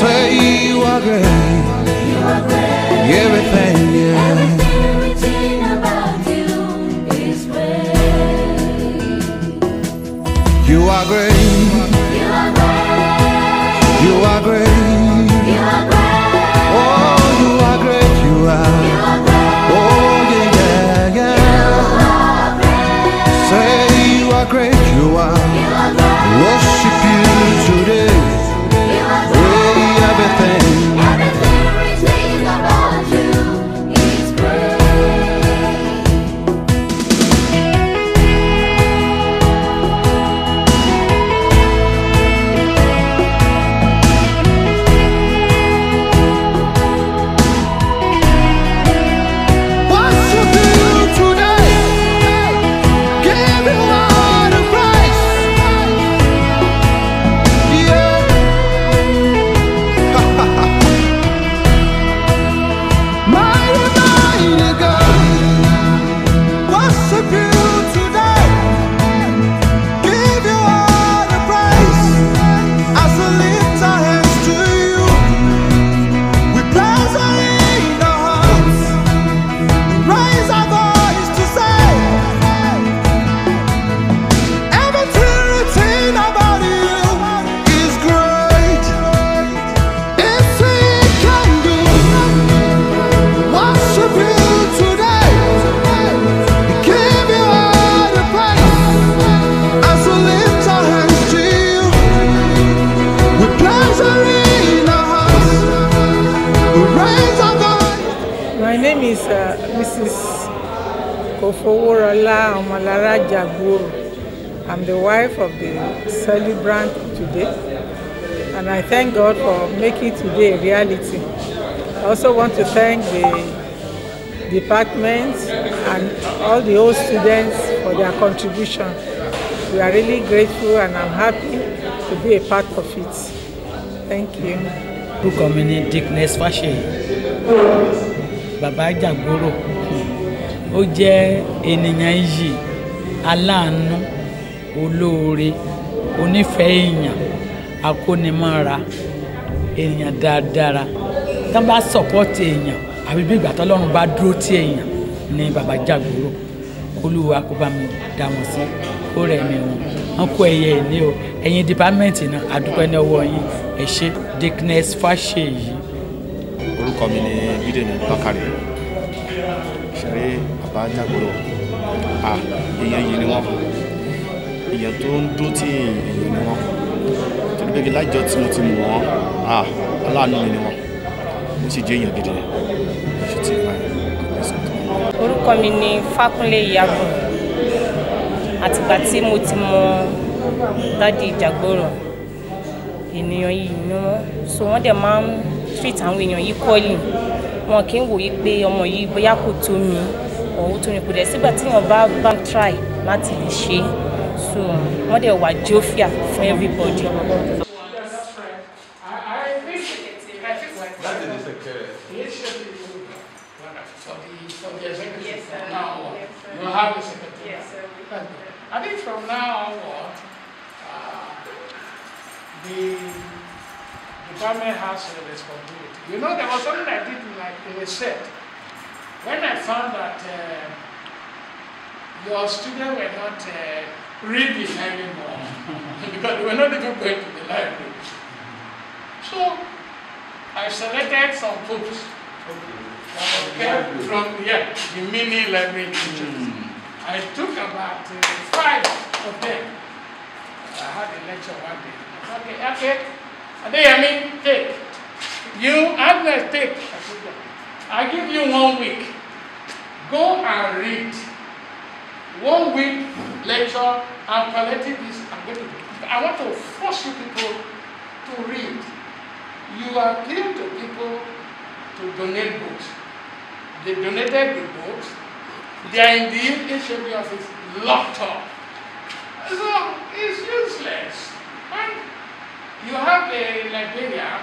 Say you are great. You are great. Everything, yeah. Everything about you is great. You are great. You are great. You are great. You are great. Oh, you are. You are. Great. Yeah, yeah, yeah. Say you are great. You are. Kofoworola Omolara Jagboro. I'm the wife of the celebrant today, and I thank God for making today a reality. I also want to thank the department and all the old students for their contribution. We are really grateful, and I'm happy to be a part of it. Thank you. orúkọ mi ni dickness fàṣeyì bàbá ó jẹ́ ènìyàn iyì aláàánú olóore onífẹ̀ẹ́ èèyàn akónimọ́ra èèyàn dáadáa tá bá sọ̀pọ́tì èèyàn àbí bí ìgbà tọ́lọ́run bá dúró tí èèyàn ní bàbá jàgbórò olúwa kó bá mi dá wọn sí kó rẹ̀ mi wọn. Wọn kó ẹyẹ ìní o. Ẹ̀yin dípámẹ́ǹtì náà àdúpẹ́ ní ọwọ́ yín. Ẹ ṣé dickness fàṣeyì. orúkọ mi ni bídèmí bákàrẹ jàgbóró à èèyàn yìí ni wọn. Èèyàn tó ń dúró tí èèyàn ni wọn. Torí pé lájọ tí mo ti mọ̀ wọ́n à aláàánú mi ni wọn. Ó sì jẹ́ èèyàn gidi ṣe ti wá? Orúkọ mi ni fákúnlé ìyàgùn. Àtìgbà tí mo ti mọ dádì ìjàgbọ́rọ̀ ènìyàn yìí ni wọ́n. So wọ́n dẹ̀ máa ń treat àwọn èèyàn yìí kọ́lì wọn kì í wòye pé ọmọ yìí bóyá kò tó mi ọ̀hún tó mi kò dẹ̀ sígbà tí wọ́n bá bá try láti lè ṣe so wọ́n dẹ̀ wà jófíà fún everybody. I think from now onward, uh, the department has a responsibility. You know, there was something I did in, like in a set. When I found that uh, your students were not uh, reading anymore because they were not even going to the library. So I selected some books were from yeah, the mini library teachers. I took about uh, five of them. I had a lecture one day. I said, okay, okay. And they, I mean, take. You, Agnes, take. I said, "Yeah. I give you one week. Go and read. One week lecture, I'm collecting this. I'm going to, I want to force you people to read. You appeal to people to donate books. They donated the books. They are in the HOD office locked up. So it's useless. And you have a librarian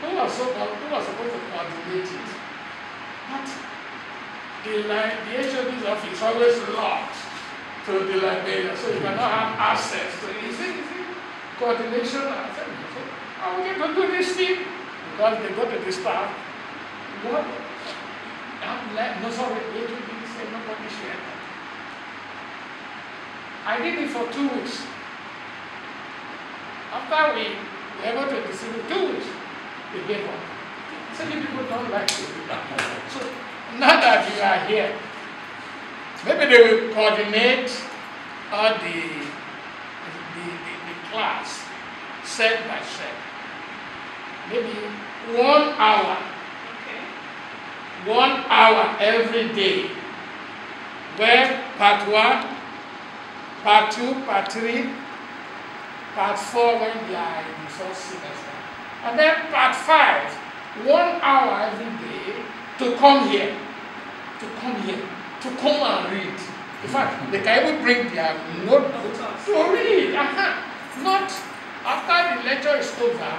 who who was supposed to coordinate it. But the, the HOD's office is always locked to the librarian, so you cannot have access to it. You see, coordination. I said, are we going to do this thing? Because they go to the staff. What? I'm like, no, sorry, this and nobody should enter. I did it for two weeks. After we were able to distribute two weeks, they gave up. So people don't like to do that. So now that you are here, maybe they will coordinate all the, the, the, the class set by set. Maybe one hour, one hour every day, where part one, part two, part three, part four when they are in the first semester. And then part five, one hour every day to come here, to come here, to come and read. In fact, they can even bring their notebook to read. Uh-huh. Not after the lecture is over,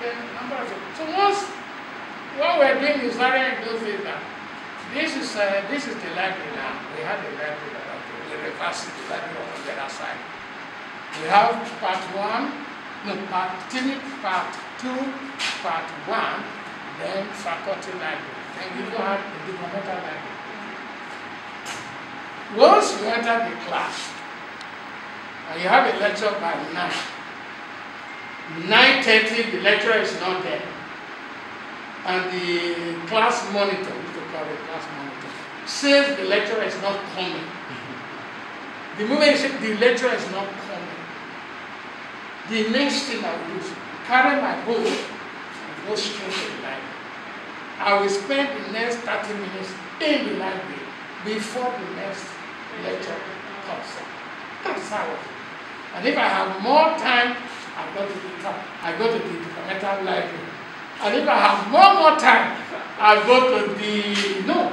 then number of So once what we're doing is very in those days that this is uh, this is the library now. We have the library that we reverse it, the library on the other side. We have part one, no, part three, part two, part one, then faculty library. Then we go have. Once you enter the class, and you have a lecture by 9, 9.30 the lecturer is not there. And the class monitor, we call the class monitor, says the lecturer is not coming. The moment you say the lecturer is not coming, the next thing I will do is carry my book and go straight to the library. I will spend the next 30 minutes in the library before the next lecture comes. That's how it is. And if I have more time, I go to the I go to the departmental library. And if I have more more time, I go to the no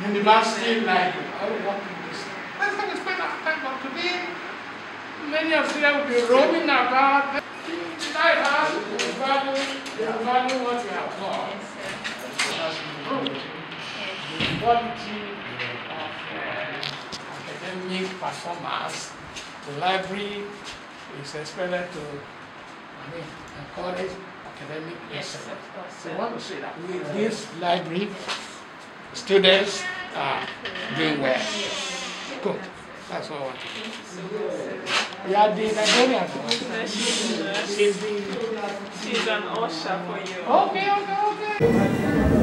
university library. I will walk in this. That's how we spend our time. But today, many of them will be roaming about. Have to value, they value what we have got. Has improved the quality of uh, academic performance. The library is expected to I mean, encourage academic excellence. So I want to say that with this library, students are doing well. Good. That's what I want to do. Yeah, the librarian. She's. She's an usher for you. Okay, okay, okay.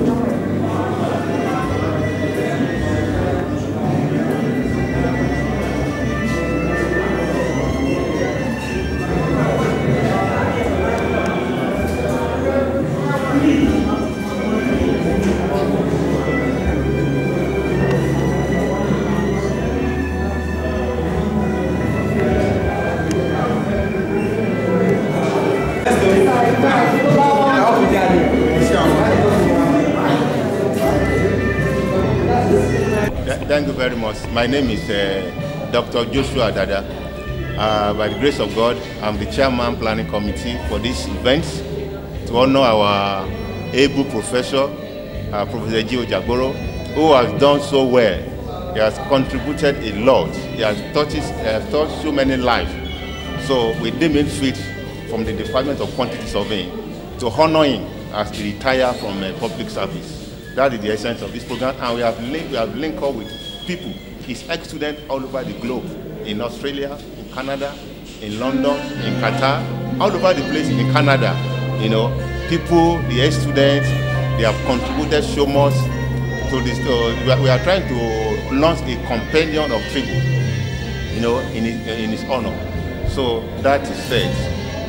Name is uh, Dr. Joshua Dada. Uh, by the grace of God, I'm the chairman planning committee for this event to honor our able professor, uh, Professor Gio Jagboro, who has done so well. He has contributed a lot. He has he has taught so many lives. So we deem him fit from the Department of Quantity Surveying to honor him as he retire from uh, public service. That is the essence of this program, and we have linked, we have linked up with people. He's ex-student all over the globe, in Australia, in Canada, in London, in Qatar, all over the place in Canada. You know, people, the ex-students, they have contributed so much to this. Uh, we, are, we are trying to launch a compendium of tribute, you know, in his, in his honor. So that is said,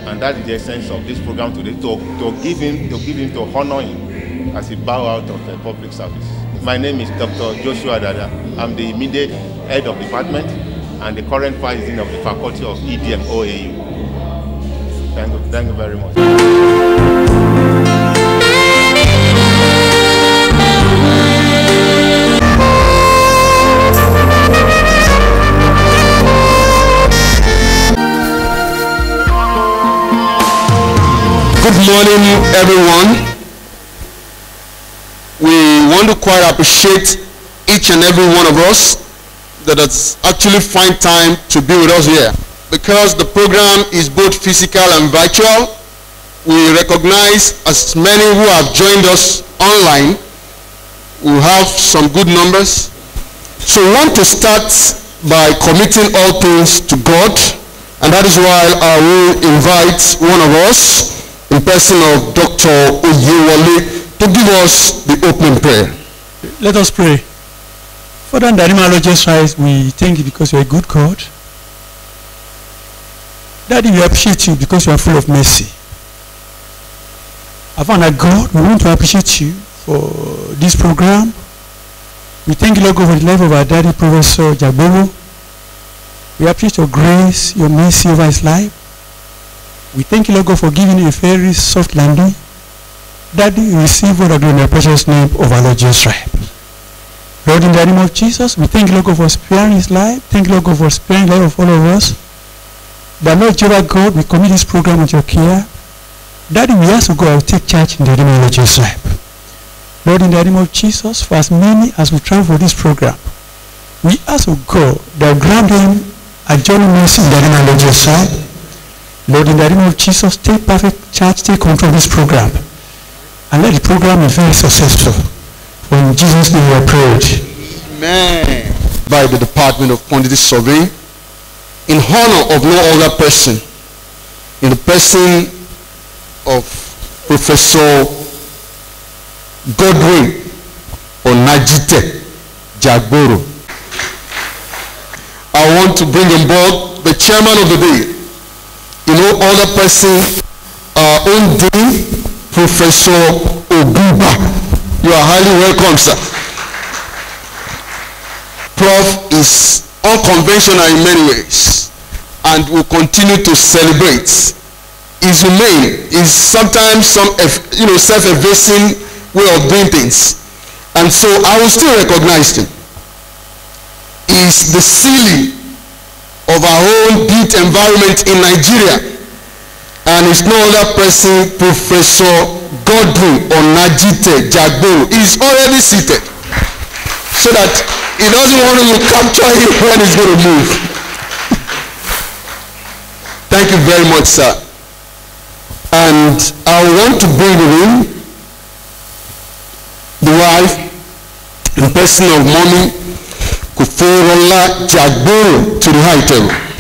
and that is the essence of this program today, to, to give him, to give him, to honor him as he bow out of uh, public service. My name is Dr. Joshua Dada. I'm the immediate head of department and the current president of the faculty of EDM OAU. Thank you, thank you very much. Good morning, everyone. Want to quite appreciate each and every one of us that has actually find time to be with us here. because the program is both physical and virtual, we recognize as many who have joined us online. We have some good numbers. So we want to start by committing all things to God, and that is why I will invite one of us, in person of Dr. Oyewole, to give us the opening prayer. Let us pray. Father and Daddy, my Lord Jesus Christ, we thank you because you are a good God. Daddy, we appreciate you because you are full of mercy. Our Father God, we want to appreciate you for this program. We thank you, Lord God, for the life of our daddy, Professor Jaboro. We appreciate your grace, your mercy over his life. We thank you, Lord God, for giving him a very soft landing. Daddy, receive what I glory in the precious name of our Lord Jesus Christ. Lord, in the name of Jesus, we thank you, Lord God, for sparing his life. Thank you, Lord God, for sparing the life of all of us. But Lord Jehovah God, we commit this program into your care. Daddy, we ask to go and take charge in the name of Lord Jesus Christ. Lord, in the name of Jesus, for as many as we travel for this program, we ask of God that grant them a journey mercy in the name of Lord Jesus Christ. Lord, in the name of Jesus, take perfect charge, take control of this program. And let the program be very successful. In Jesus' name we prayed. Amen. By the Department of Quantity Survey, in honor of no other person, in the person of Professor Godwin Onajite Jagboro. I want to bring on board the chairman of the day, you know, other person, uh, own dean, Professor Oguba. You are highly welcome, sir. Prof is unconventional in many ways and will continue to celebrate. Is humane, is sometimes some you know self-effacing way of doing things. And so I will still recognize him. Is the ceiling of our own built environment in Nigeria. And it's no other person, Professor Godwin Onajite Jagboro is already seated. So that he doesn't want to capture him when he's going to move. Thank you very much, sir. And I want to bring in the wife, in person of mommy, Kofoworola Jagboro to the high table.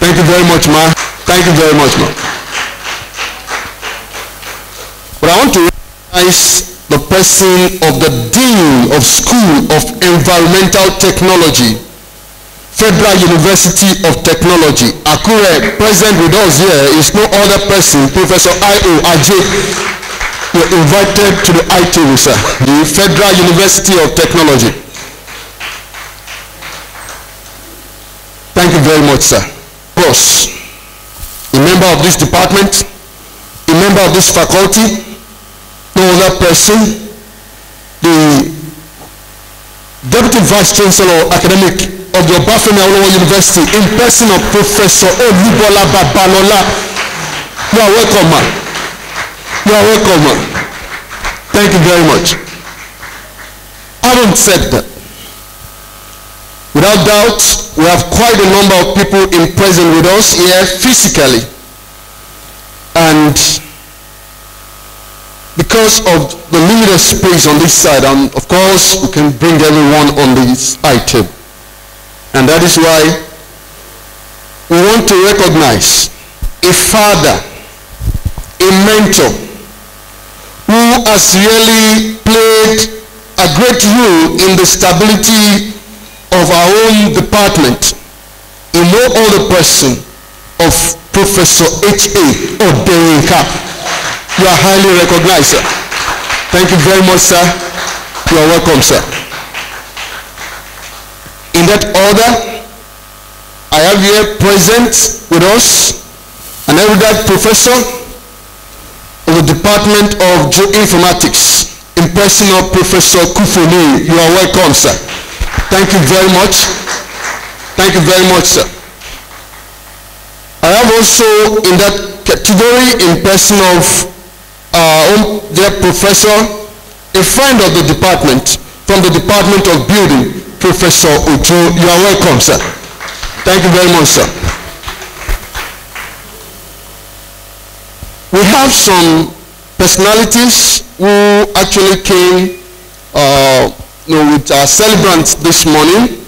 Thank you very much, ma. Thank you very much, ma. But I want to recognize the person of the Dean of School of Environmental Technology, Federal University of Technology, Akure, present with us here is no other person, Professor I.O. Ajayi. You're invited to the ITU, sir, the Federal University of Technology. Thank you very much, sir. Boss, a member of this department, a member of this faculty, no other person, the Deputy Vice Chancellor Academic of the Obafemi Awolowo University in person of Professor Olubola Babalola. You are welcome, man. You are welcome, man. Thank you very much. Having said that, without doubt, we have quite a number of people in present with us here physically. And because of the limited space on this side, and of course, we can bring everyone on this item. And that is why we want to recognize a father, a mentor, who has really played a great role in the stability of our own department in no other person of Professor H.A. Odeyinka. You are highly recognized, sir. Thank you very much, sir. You are welcome, sir. In that order, I have here present with us an erudite professor of the Department of Geoinformatics in person of Professor Kufoniyi. You are welcome, sir. Thank you very much. Thank you very much, sir. I have also in that category in person of own dear professor, a friend of the department from the Department of Building, Professor Ojo. You are welcome, sir. Thank you very much, sir. We have some personalities who actually came uh, know, with our celebrants this morning,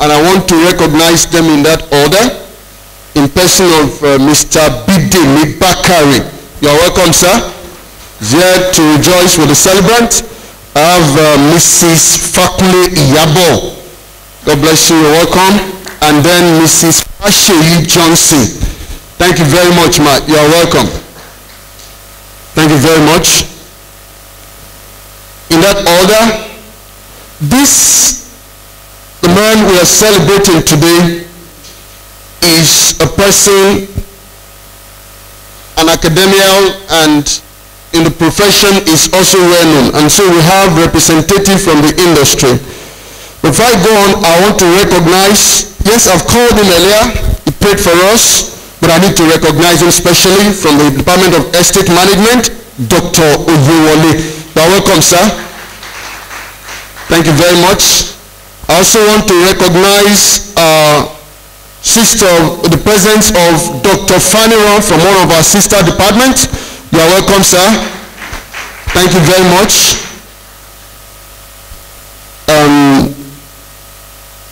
and I want to recognize them in that order. In person of uh, Mr. Bidemi Bakare. You are welcome, sir. Here to rejoice with the celebrant. I have uh, Mrs. Fakunle Iyabo. God bless you. You're welcome. And then Mrs. Asheyi Johnson. Thank you very much, ma. You are welcome. Thank you very much. In that order, this, the man we are celebrating today is a person, an academial and in the profession is also well known. And so we have representative from the industry. Before I go on, I want to recognize, yes, I've called him earlier, he prayed for us, but I need to recognize him specially from the Department of Estate Management, Dr. Oyewole. You're welcome, sir. Thank you very much. I also want to recognize uh, sister, the presence of Dr. Faniron from one of our sister departments. You are welcome, sir. Thank you very much. Um,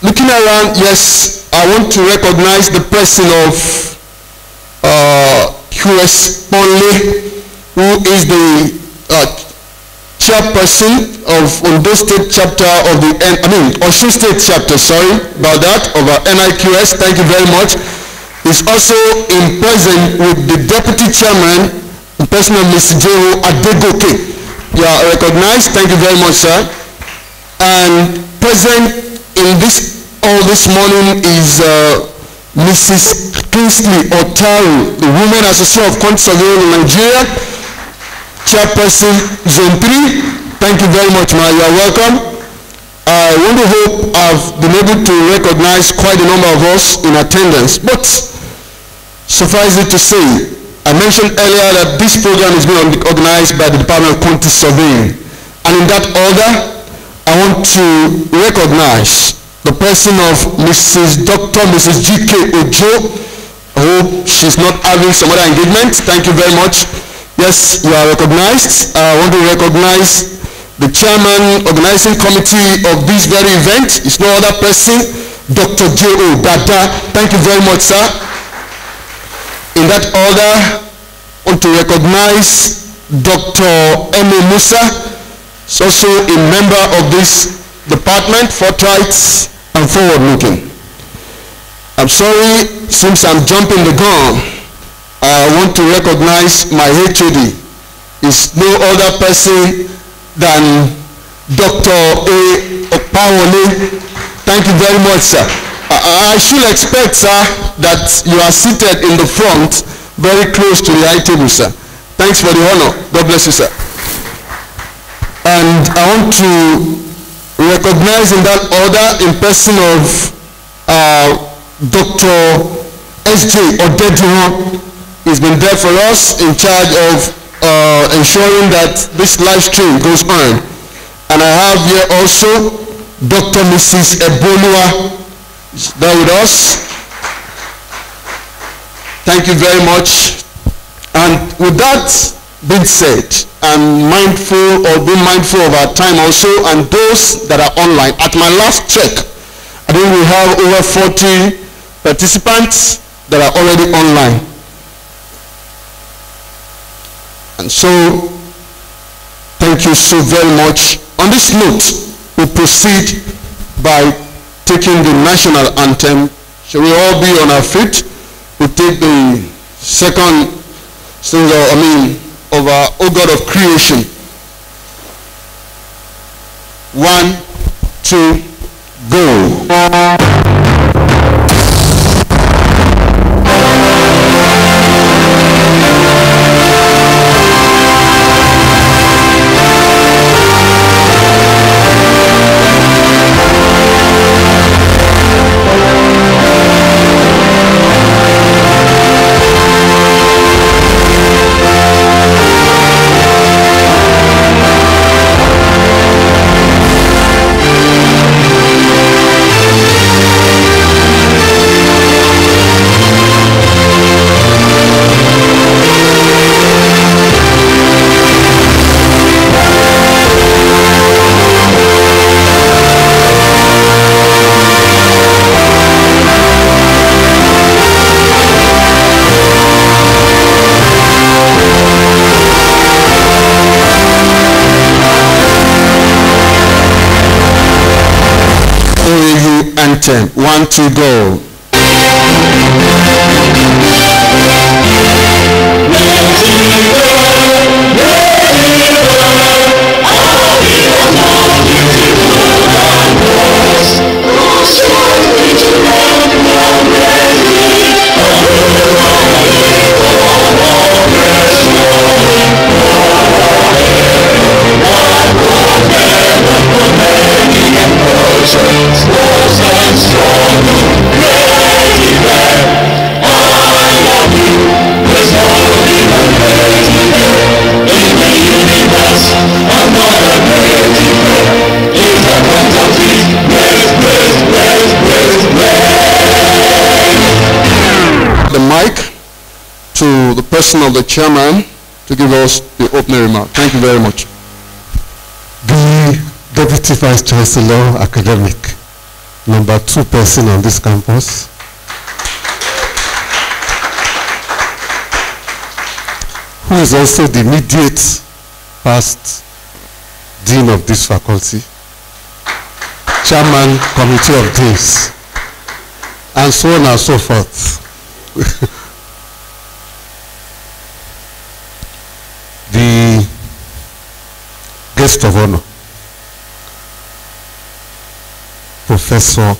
looking around, yes, I want to recognize the person of uh, QS Ponle, who is the uh, chairperson of Ondo State chapter of the, N- I mean, Osun State chapter, sorry about that, of our NIQS. Thank you very much. Is also in present with the deputy chairman, the person of Mr. Jero Adegoke. You are recognized. Thank you very much, sir. And present in this all this morning is uh, Mrs. Kingsley Otaru, the Women Association of Surveyors in Nigeria, chairperson zone 3 thank you very much ma. You are welcome. I to hope i've been able to recognize quite a number of us in attendance but suffice it to say i mentioned earlier that this program is being organized by the department of quantity surveying and in that order i want to recognize the person of mrs dr mrs gk ojo. I hope she's not having some other engagement. Thank you very much Yes, you are recognized. Uh, I want to recognize the chairman organizing committee of this very event. It's no other person, Dr. J.O. Dada. Thank you very much, sir. In that order, I want to recognize Dr. M.A. Musa. He's also a member of this department, forthright and forward-looking. I'm sorry, since I'm jumping the gun, I want to recognize my HOD is no other person than Dr. A. Opawole. Thank you very much, sir. I, I should expect, sir, that you are seated in the front, very close to the high table, sir. Thanks for the honor. God bless you, sir. And I want to recognize in that order in person of uh, Dr. S.J. Odediran, He's been there for us in charge of uh, ensuring that this live stream goes on. And I have here also Dr. Mrs. Ebolua there with us. Thank you very much. And with that being said, I'm mindful or being mindful of our time also and those that are online. At my last check, I think we have over 40 participants that are already online. And so, thank you so very much. On this note, we proceed by taking the national anthem. Shall we all be on our feet? We take the second stanza, I mean, of our O God of creation. One, two, go. Anthem. One, two, go. Person of the chairman to give us the opening remark. Thank you very much. The Deputy Vice Chancellor Academic, number two person on this campus. Who is also the immediate past dean of this faculty, chairman committee of deans, and so on and so forth. the guest of honor, Professor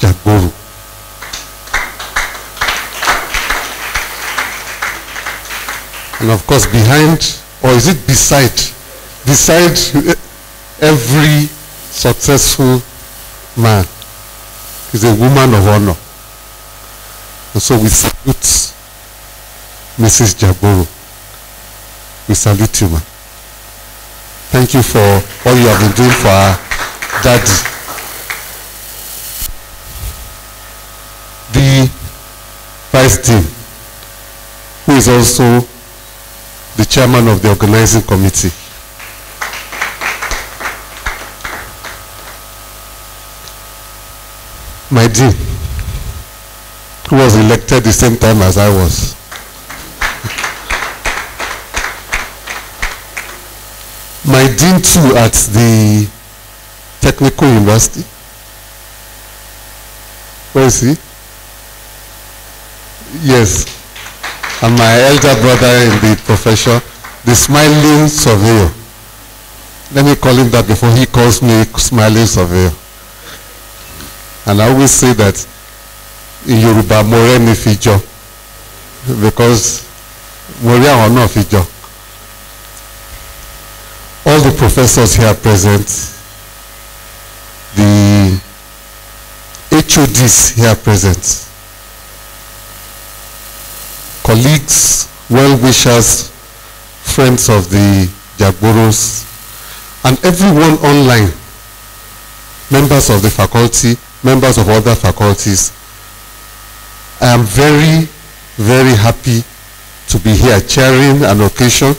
Jagboro. And of course behind, or is it beside, beside every successful man is a woman of honor. And so we salute Mrs. Jaboro. We salute you, man. Thank you for all you have been doing for our daddy. The vice dean, who is also the chairman of the organizing committee. My dean, who was elected the same time as I was. My dean too at the Technical University. Where is he? Yes. And my elder brother in the profession, the smiling surveyor. Let me call him that before he calls me smiling surveyor. And I always say that in Yoruba, more ni fijo. Because more àwọn náà. All the professors here present, the HODs here present, colleagues, well-wishers, friends of the Jagboros, and everyone online, members of the faculty, members of other faculties. I am very, very happy to be here chairing an occasion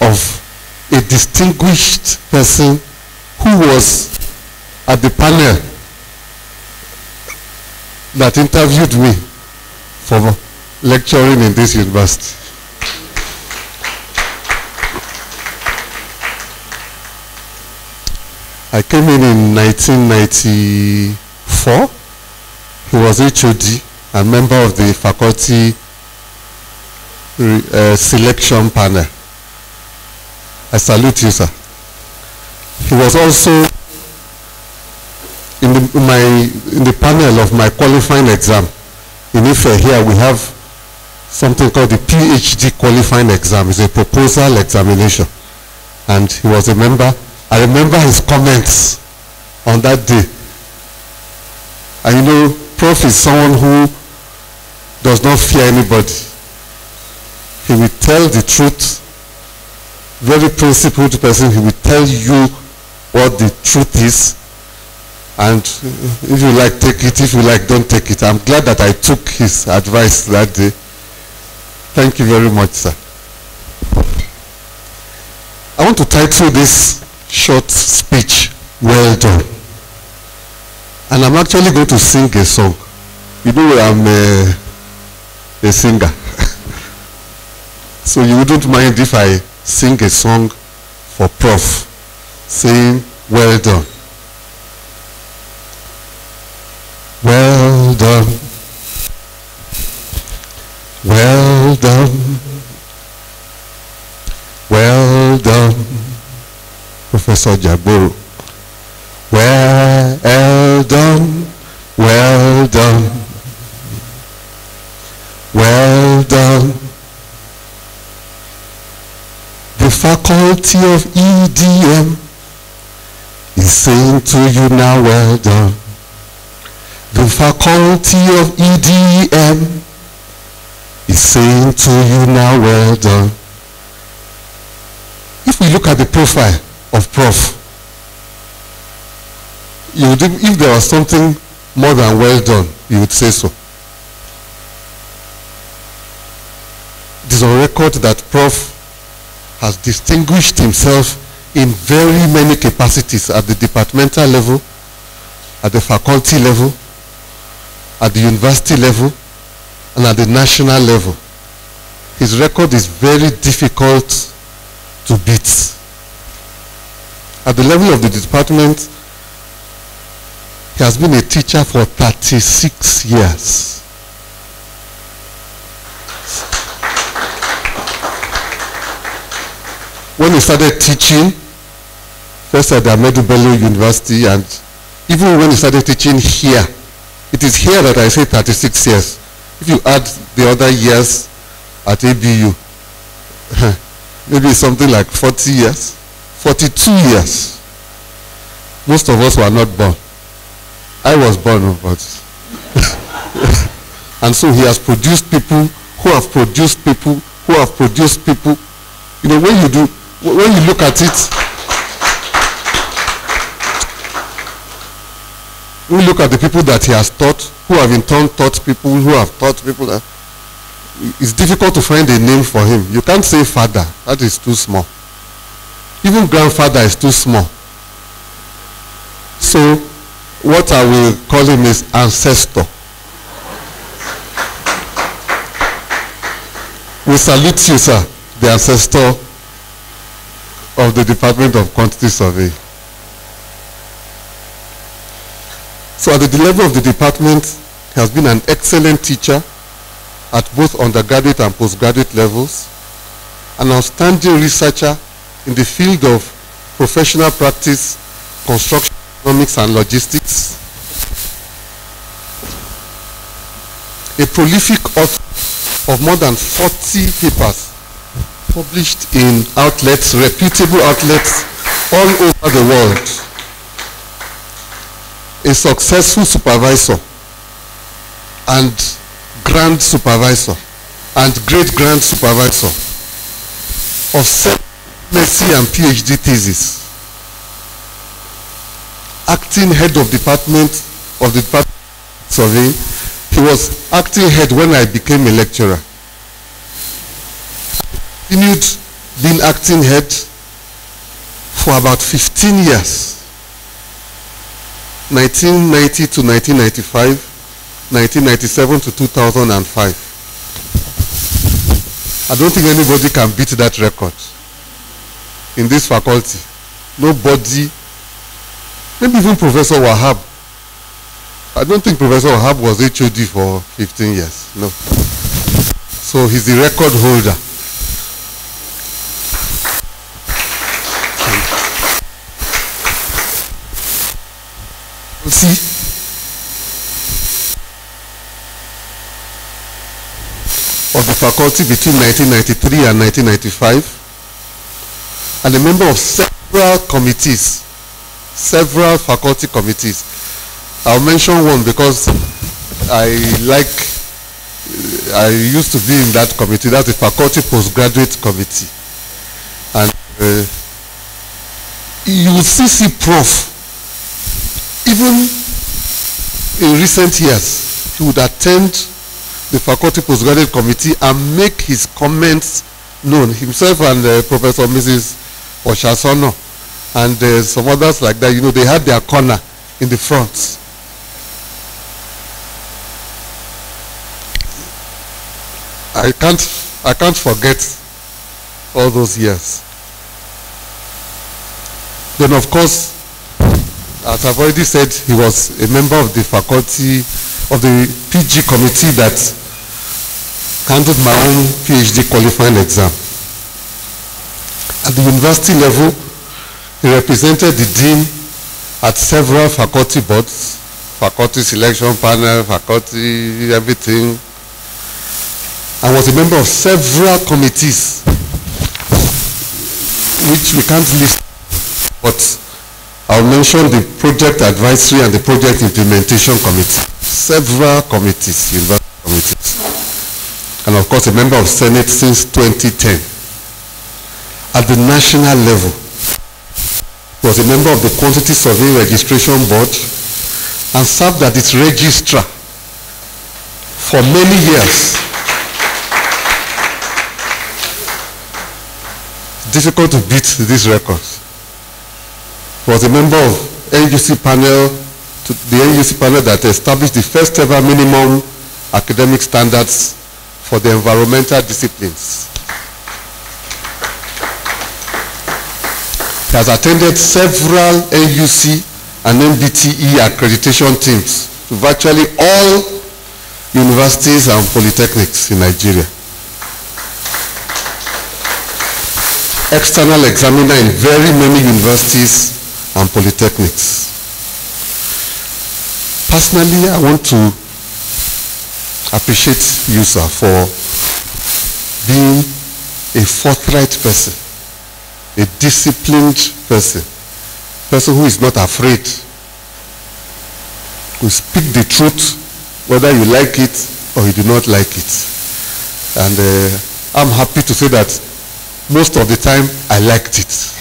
of a distinguished person who was at the panel that interviewed me for lecturing in this university. I came in in 1994. He was HOD and member of the faculty uh, selection panel. I salute you, sir. He was also in the, my, in the panel of my qualifying exam. In Ife here we have something called the PhD qualifying exam. It's a proposal examination. And he was a member. I remember his comments on that day. And you know, Prof is someone who does not fear anybody. He will tell the truth. Very principled person. He will tell you what the truth is. And if you like, take it. If you like, don't take it. I'm glad that I took his advice that day. Thank you very much, sir. I want to title this short speech, Well Done. And I'm actually going to sing a song. You know I'm a, a singer. so you wouldn't mind if I sing a song for Prof. saying, Well done. Well done. Well done. Well done, Professor Jagboro. Well done. Well done. Well done. The faculty of EDM is saying to you now, well done. The faculty of EDM is saying to you now, well done. If we look at the profile of Prof, you would, if there was something more than well done, you would say so. It is on record that Prof has distinguished himself in very many capacities at the departmental level, at the faculty level, at the university level, and at the national level. His record is very difficult to beat. At the level of the department, he has been a teacher for 36 years. When he started teaching, first at the Ahmadu Bello University and even when he started teaching here, it is here that I say 36 years. If you add the other years at ABU, maybe something like 40 years, 42 years. Most of us were not born. I was born, but and so he has produced people who have produced people who have produced people. You know, when you do, when you look at it, you look at the people that he has taught, who have in turn taught people, who have taught people, that it's difficult to find a name for him. You can't say father, that is too small. Even grandfather is too small. So, what I will call him is ancestor. We salute you, sir, the ancestor of the Department of Quantity Survey. So at the level of the department, he has been an excellent teacher at both undergraduate and postgraduate levels, an outstanding researcher in the field of professional practice, construction economics and logistics, a prolific author of more than 40 papers published in outlets, reputable outlets all over the world. A successful supervisor and grand supervisor and great grand supervisor of MSc and PhD thesis. Acting head of department of the department of surveying. He was acting head when I became a lecturer continued being acting head for about 15 years. 1990 to 1995 1997 to 2005 I don't think anybody can beat that record in this faculty. Nobody maybe even Professor Wahab. I don't think Professor Wahab was HOD for 15 years no. So he's the record holder of the faculty between 1993 and 1995 and a member of several committees several faculty committees. I'll mention one because I like I used to be in that committee that's the faculty postgraduate committee. And uh, you see see prof even in recent years, he would attend the faculty postgraduate committee and make his comments known. Himself and uh, Professor Mrs. Oshasono and uh, some others like that, you know, they had their corner in the front. I can't, I can't forget all those years. Then, of course, as I've already said, he was a member of the faculty of the PG committee that handled my own PhD qualifying exam. At the university level, he represented the dean at several faculty boards, faculty selection panel, faculty everything, and was a member of several committees, which we can't list, but I'll mention the project advisory and the project implementation committee, several committees, university committees, and of course a member of Senate since 2010. At the national level, was a member of the Quantity Survey Registration Board and served as its registrar for many years. Difficult to beat these records. Was a member of panel, to the NUC panel that established the first ever minimum academic standards for the environmental disciplines. He has attended several NUC and NBTE accreditation teams to virtually all universities and polytechnics in Nigeria. External examiner in very many universities and polytechnics. Personally, I want to appreciate you, sir, for being a forthright person, a disciplined person, person who is not afraid to speak the truth, whether you like it or you do not like it. And uh, I'm happy to say that most of the time I liked it.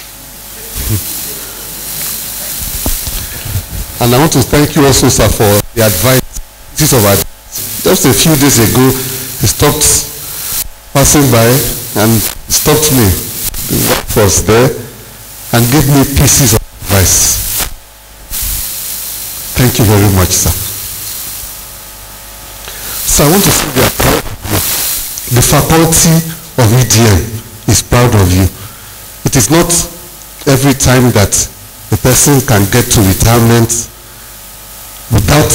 And I want to thank you also, sir, for the advice, piece of advice. Just a few days ago, he stopped passing by and stopped me, the was there, and gave me pieces of advice. Thank you very much, sir. So I want to say that the faculty of EDM is proud of you. It is not every time that a person can get to retirement without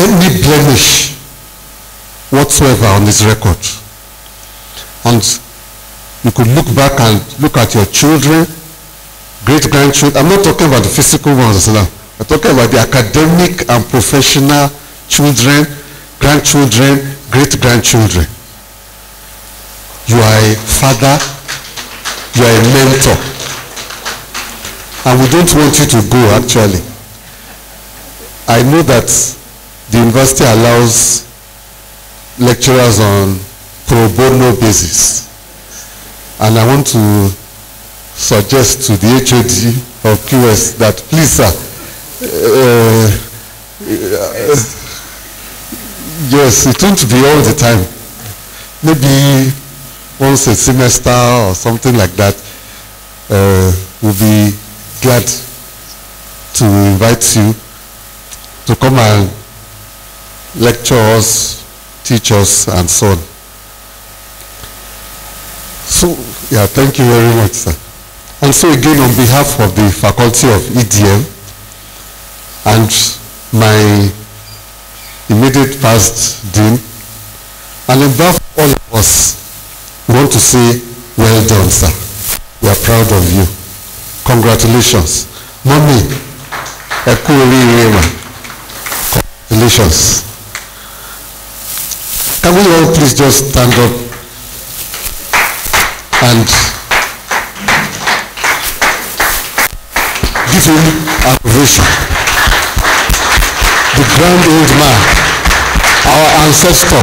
any blemish whatsoever on his record. And you could look back and look at your children, great grandchildren. I'm not talking about the physical ones. I'm talking about the academic and professional children, grandchildren, great grandchildren. You are a father, you are a mentor. And we don't want you to go actually. I know that the university allows lecturers on pro bono basis. And I want to suggest to the HOD of QS that please sir, uh, uh, yes, it won't be all the time. Maybe once a semester or something like that, uh, we'll be glad to invite you to come and lecture us, teach us, and so on. So, yeah, thank you very much, sir. And so again, on behalf of the Faculty of EDM and my immediate past dean, and on behalf of all of us, we want to say, well done, sir. We are proud of you. Congratulations. Mommy, ẹ kú. Congratulations. Can we all please just stand up and give him an ovation. The grand old man, our ancestor.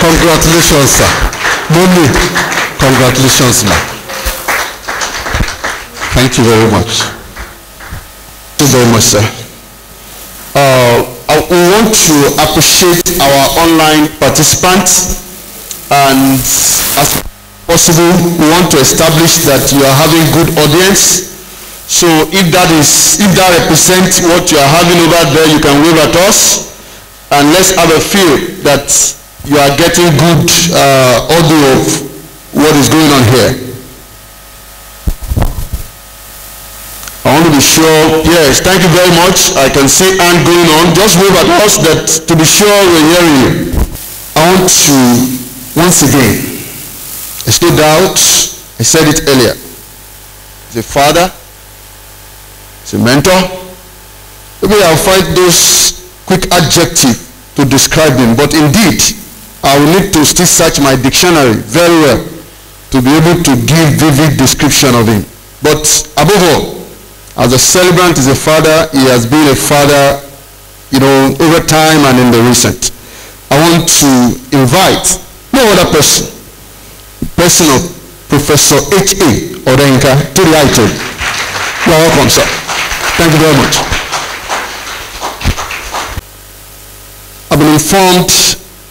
Congratulations, sir. Mommy, congratulations, ma. Thank you very much. Thank you very much, sir. Uh, I- we want to appreciate our online participants and as possible, we want to establish that you are having good audience. So if that is, if that represents what you are having over there, you can wave at us and let's have a feel that you are getting good uh, audio of what is going on here. Be sure, yes, thank you very much. I can see and going on. Just wave at us that to be sure we're hearing you. I want to, once again, there's no doubt, I said it earlier. He's a father, he's a mentor. Maybe I'll find those quick adjectives to describe him, but indeed, I will need to still search my dictionary very well to be able to give vivid description of him. But above all, as a celebrant is a father, he has been a father, you know, over time and in the recent. I want to invite no other person, person of Professor H.A. Orenka to the item. You are welcome, sir. Thank you very much. I've been informed,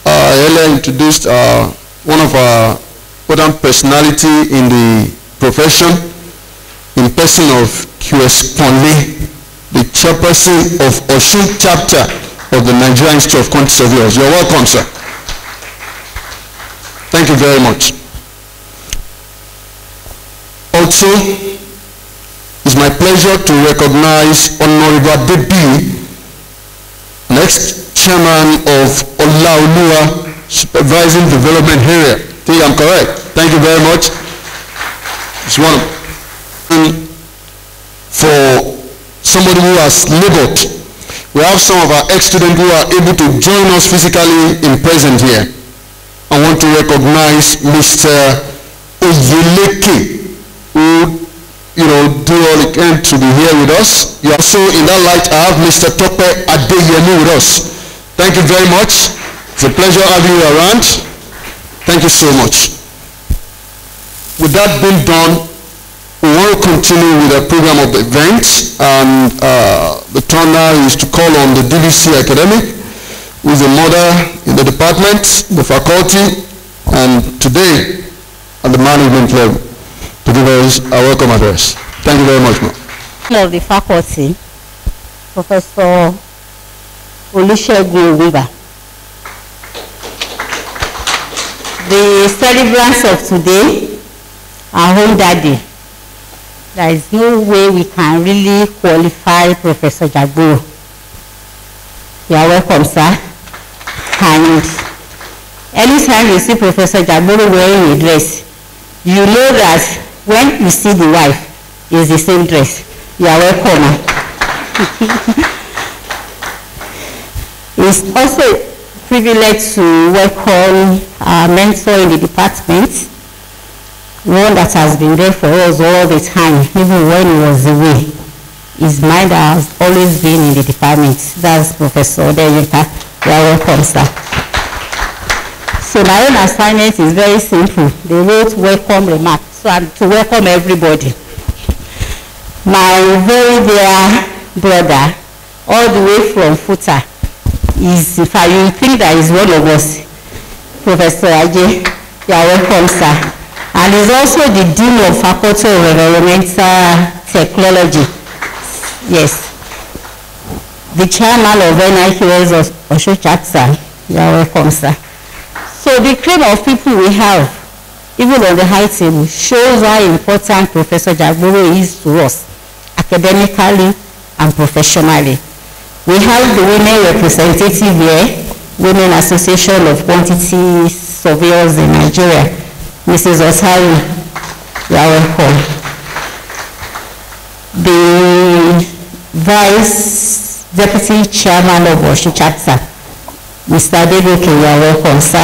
uh, earlier introduced uh, one of our important personality in the profession, in person of QS the chairperson of Osun chapter of the Nigerian Institute of Quantity Surveyors. You're welcome, sir. Thank you very much. Also, it's my pleasure to recognize Honorable Adebi, next chairman of Olaoluwa Supervising Development Area. I think I'm correct. Thank you very much. It's one for somebody who has labored. We have some of our ex-students who are able to join us physically in present here. I want to recognize Mr. Oyeleke, who, you know, do all he can to be here with us. You also, in that light, I have Mr. Tope Adeyemi with us. Thank you very much. It's a pleasure having you around. Thank you so much. With that being done, we want to continue with the program of events and uh, the turn now is to call on the DVC academic who is a mother in the department, the faculty and today at the management level to give us a welcome address. Thank you very much, ma'am. of the faculty, Professor Olusegun Ogunba. The celebrants of today are home daddy. There is no way we can really qualify Professor Jagbo. You are welcome, sir. And anytime you see Professor Jagbo wearing a dress, you know that when you see the wife, it's the same dress. You are welcome. it's also a privilege to welcome our mentor in the department, one that has been there for us all the time, even when he was away. His mind has always been in the department. That's Professor Odeyinka. You are welcome, sir. So my own assignment is very simple. They wrote welcome remarks. So I'm to welcome everybody. My very dear brother, all the way from Futa, is, if I you think that is one of us, Professor Aje, you are welcome, sir. And he's also the Dean of Faculty of Environmental Technology. Yes. The chairman of NIQS of Osun chapter, you are welcome, sir. So the cream of people we have, even on the high table, shows how important Professor Jagboro is to us, academically and professionally. We have the women representative here, Women Association of Quantity Surveyors in Nigeria, Mrs. Osari, you are welcome. The Vice Deputy Chairman of Osho Chapter, Mr. Adegoke, you are welcome, sir.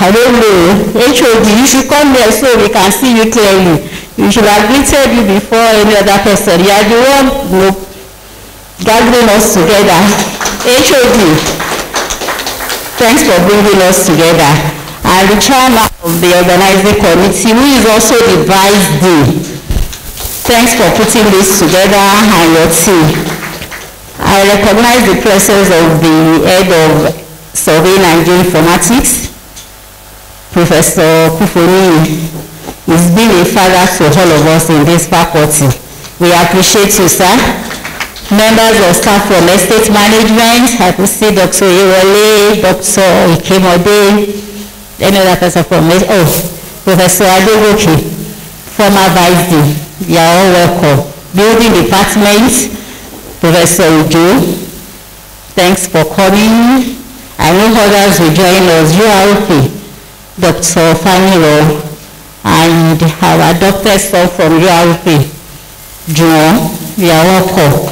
Know, HOD, you should come here so we can see you clearly. You should have greeted you before any other person. You are the one you know, gathering us together. HOD, thanks for bringing us together. And the chairman of the organizing committee, who is also the vice dean. Thanks for putting this together and your team. I recognize the presence of the head of Survey Nigeria Informatics, Professor Kufoni. He's been a father to all of us in this faculty. We appreciate you, sir. Members of staff from estate management, I could see Dr. Iwole, Dr. Ikemode, any other person from it. Oh, Professor Adegoke, former vice dean. You are all welcome. building department, Professor Ujo. Thanks for coming. I know others will join us. URP, Dr. Fanilo, and our doctor son from URP, Juwon. You are welcome.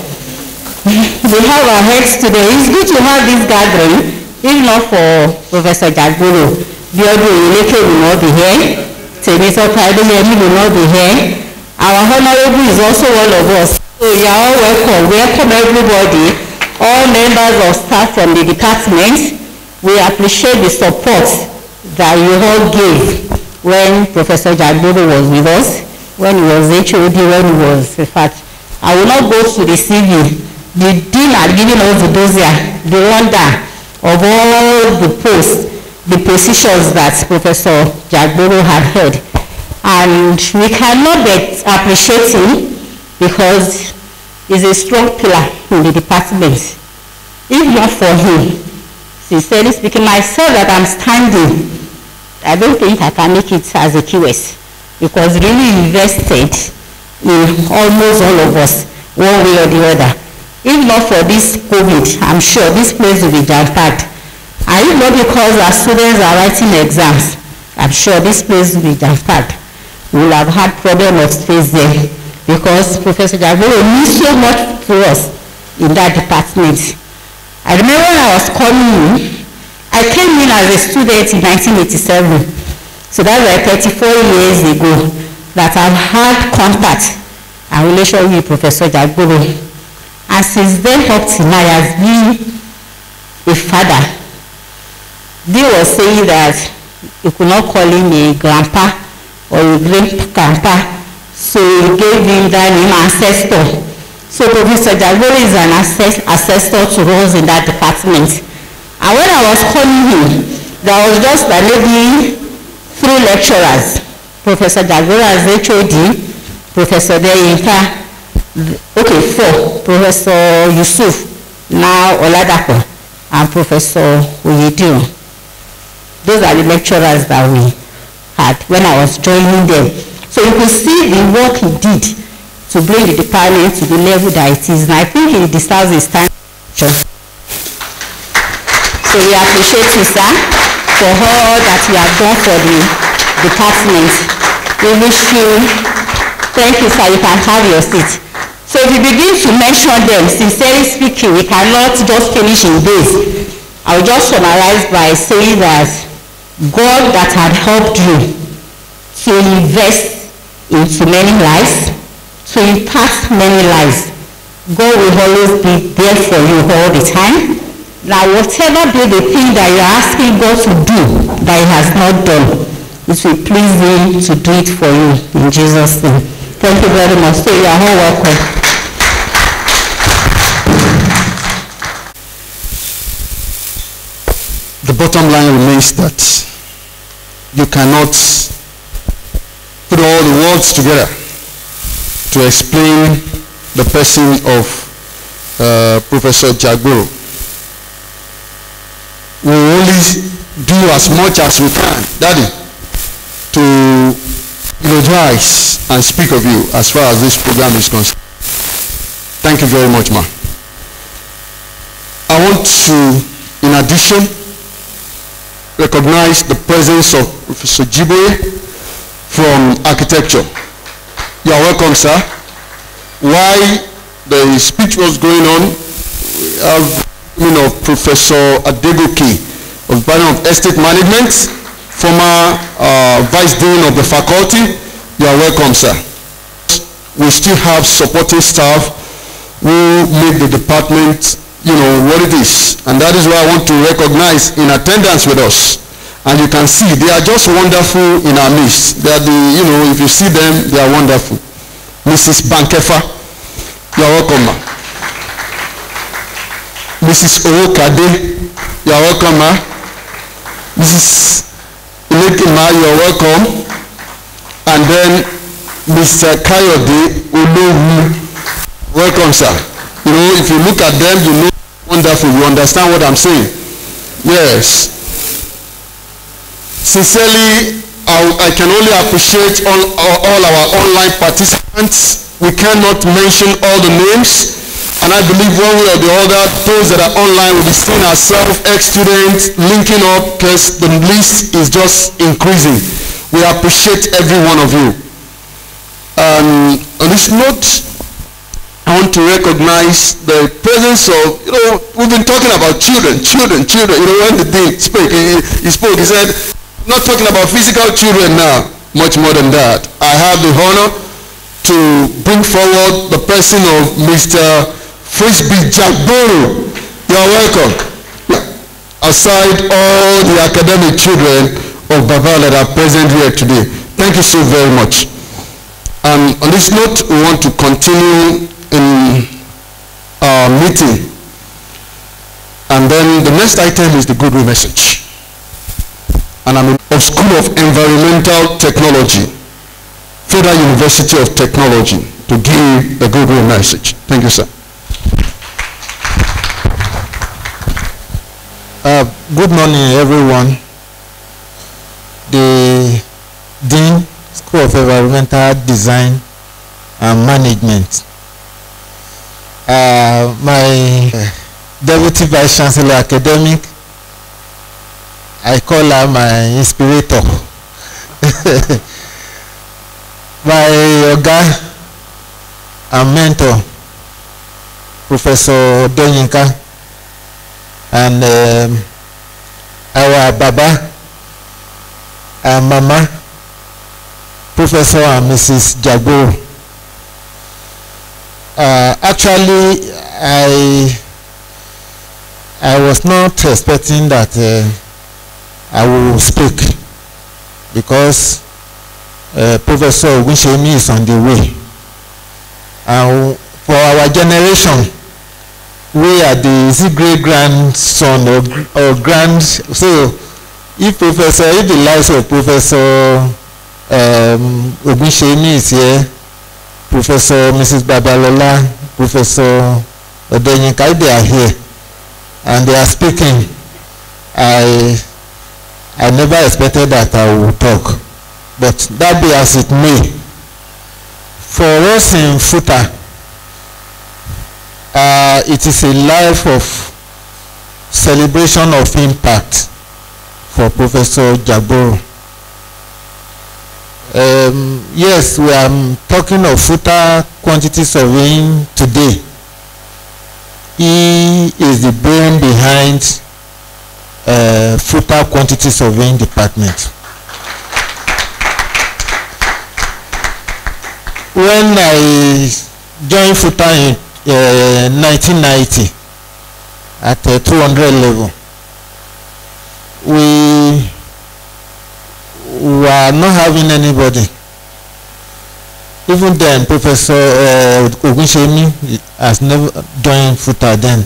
we have our heads today. It's good to have this gathering, if not for Professor Jagboro. Biodu Oyeleke will not be here. Temitope Adeyemi will not be here. Our honorable is also one of us. So you are all welcome. Welcome everybody, all members of staff from the department. We appreciate the support that you all gave when Professor Jagboro was with us, when he was HOD, when he was, in fact, I will not go to the CV. The dean had given us the dossier, the wonder of all the posts, the positions that Professor Jagboro had held. And we cannot but appreciate him because he's a strong pillar in the department. If not for him, sincerely speaking, myself that I'm standing, I don't think I can make it as a QS because really invested in almost all of us, one way or the other. If not for this COVID, I'm sure this place will be jam-packed. And if not because our students are writing exams, I'm sure this place will be jam-packed. We will have had problem of space there because Professor Jagoro means so much to us in that department. I remember when I was coming in, I came in as a student in 1987. So that's like 34 years ago that I've had contact and relation with Professor Jagboro. And since then up till now, he has been a father. They were saying that you could not call him a grandpa or a great grandpa, so he gave him that name ancestor. So Professor Jagboro is an ancestor to us in that department. And when I was calling him, there was just like maybe three lecturers, Professor Jagboro as HOD, Professor Deyinka, okay, four, Professor Yusuf, now Oladapo, and Professor Oyediran. Those are the lecturers that we had when I was joining them. So you could see the work he did to bring the department to the level that it is. And I think he deserves his time. So we appreciate you, sir, for all that you have done for the department. We wish you, thank you, sir, you can have your seat. So if you begin to mention them, sincerely speaking, we cannot just finish in this. I will just summarize by saying that God that had helped you to invest into many lives, to impact many lives, God will always be there for you all the time. Now, whatever be the thing that you're asking God to do that He has not done, it will please Him to do it for you in Jesus' name. Thank you very much. So you are all welcome. the bottom line remains that you cannot put all the words together to explain the person of uh, Professor Jagboro. We only do as much as we can, Daddy, to eulogize and speak of you as far as this program is concerned. Thank you very much, ma. I want to, in addition, recognize the presence of Professor Jiboye from architecture. You are welcome, sir. While the speech was going on, we have you know, Professor Adegoke of Department of Estate Management, former uh, Vice Dean of the faculty. You are welcome, sir. We still have supporting staff who make the department you know, what it is. And that is why I want to recognize in attendance with us. And you can see they are just wonderful in our midst. They are the, you know, if you see them, they are wonderful. Mrs. Bankefa, you are welcome, ma. Mrs. Owokade, you are welcome, ma. Mrs. Ilekima, you are welcome. And then Mr. Kayode Olowu, welcome, sir. You know, if you look at them, you know wonderful. You understand what I'm saying? Yes. Sincerely, I, I can only appreciate all, all, our online participants we cannot mention all the names. And I believe one way or the other, those that are online will be seeing ourselves, ex-students, linking up because the list is just increasing. We appreciate every one of you. Um, on this note, I want to recognize the presence of, you know, we've been talking about children, children, children. You know, when the dean spoke, he, he spoke, he said, not talking about physical children now, much more than that. I have the honor to bring forward the person of Mr. Frisbee Jagboro. You're welcome. Aside all the academic children of Baba that are present here today. Thank you so very much. And on this note, we want to continue in our meeting. And then the next item is the goodwill message. And I'm in School of Environmental Technology, Federal University of Technology, to give the goodwill message. Thank you, sir. Uh, good morning, everyone. The Dean, School of Environmental Design and Management. Uh, my Deputy Vice Chancellor Academic, I call her my inspirator. my Oga and mentor, Professor Doyinka and um, our Baba and Mama, Professor and Mrs. Jagbo. Uh, actually, I I was not expecting that uh, I will speak because uh, Professor Ogunshemi is on the way. And for our generation, we are the is grandson or, or grand so if professor if the likes of professor um, ogunseyi is here professor mrs babalola professor odeyinka if they are here and they are speaking i i never expected that i would talk but that be as it may for us in futa uh, it is a life of celebration of impact for Professor Jaboro. Um, yes, we are talking of futa quantity surveying today. He is the brain behind uh, futa quantity surveying department. When I joined futa in uh, 1990 at uh, 200 level we were not having anybody. Even then professor uh, ogunseyi has never joined futa then.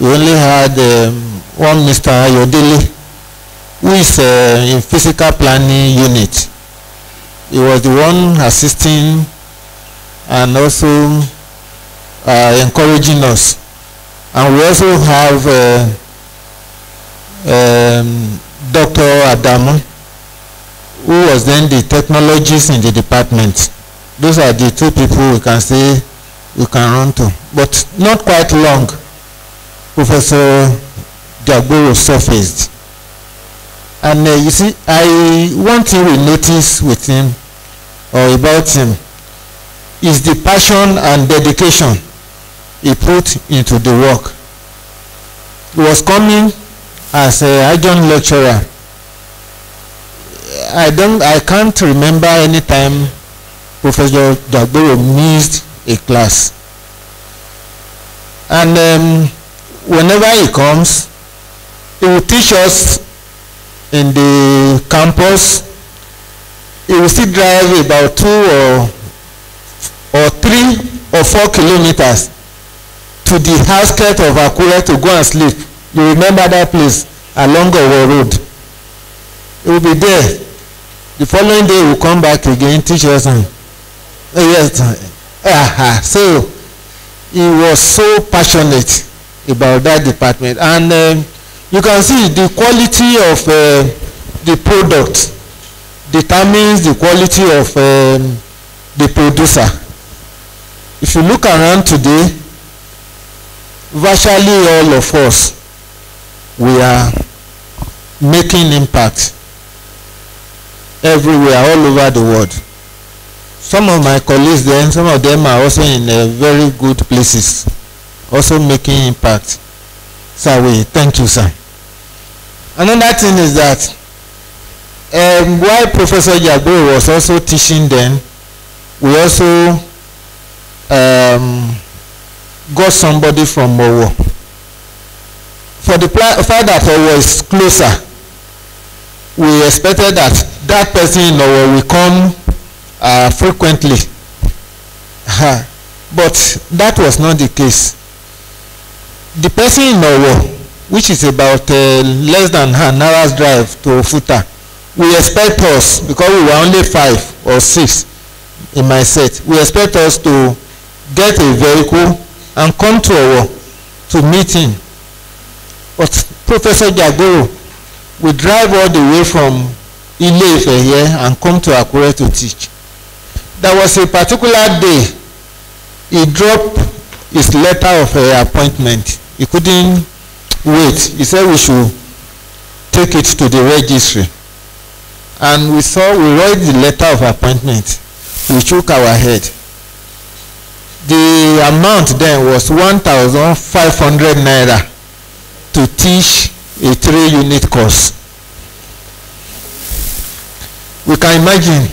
We only had um, one mr ayodele who is uh, in physical planning unit. He was the one assisting and also uh, encouraging us. And we also have uh, um, Dr. Adamu who was then the technologist in the department those are the two people we can say we can run to but not quite long Professor Jagboro surfaced and uh, you see I one thing we notice with him or about him is the passion and dedication he put into the work. He was coming as a adjunct lecturer. I don't I can't remember any time Professor Jagboro missed a class. And um, whenever he comes, he will teach us in the campus. He will still drive about two or or three or four kilometers to the outskirt of Akure to go and sleep. You remember that place along Owo road. He will be there. The following day he will come back again teach and uh, yes uh, so he was so passionate about that department. And um, you can see the quality of uh, the product determines the quality of um, the producer. If you look around today virtually all of us we are making impact everywhere all over the world. Some of my colleagues then some of them are also in uh, very good places also making impact. Sir we thank you sir. Another thing is that um, while professor jagbo was also teaching then we also um, got somebody from owo. For the fact that owo is closer we expected that that person in owo will come uh, frequently. But that was not the case. The person in owo which is about uh, less than an hour's drive to ofuta we expect us because we were only five or six in my set we expect us to get a vehicle and come to owo to meet him. But professor jagoro we drive all the way from ile-ife here and come to akure to teach. There was a particular day he drop his letter of uh, appointment. He couldn't wait. He said we should take it to the registry. And we saw we read the letter of appointment. We shook our head. The amount then was one thousand five hundred naira to teach a three unit course. We can imagine.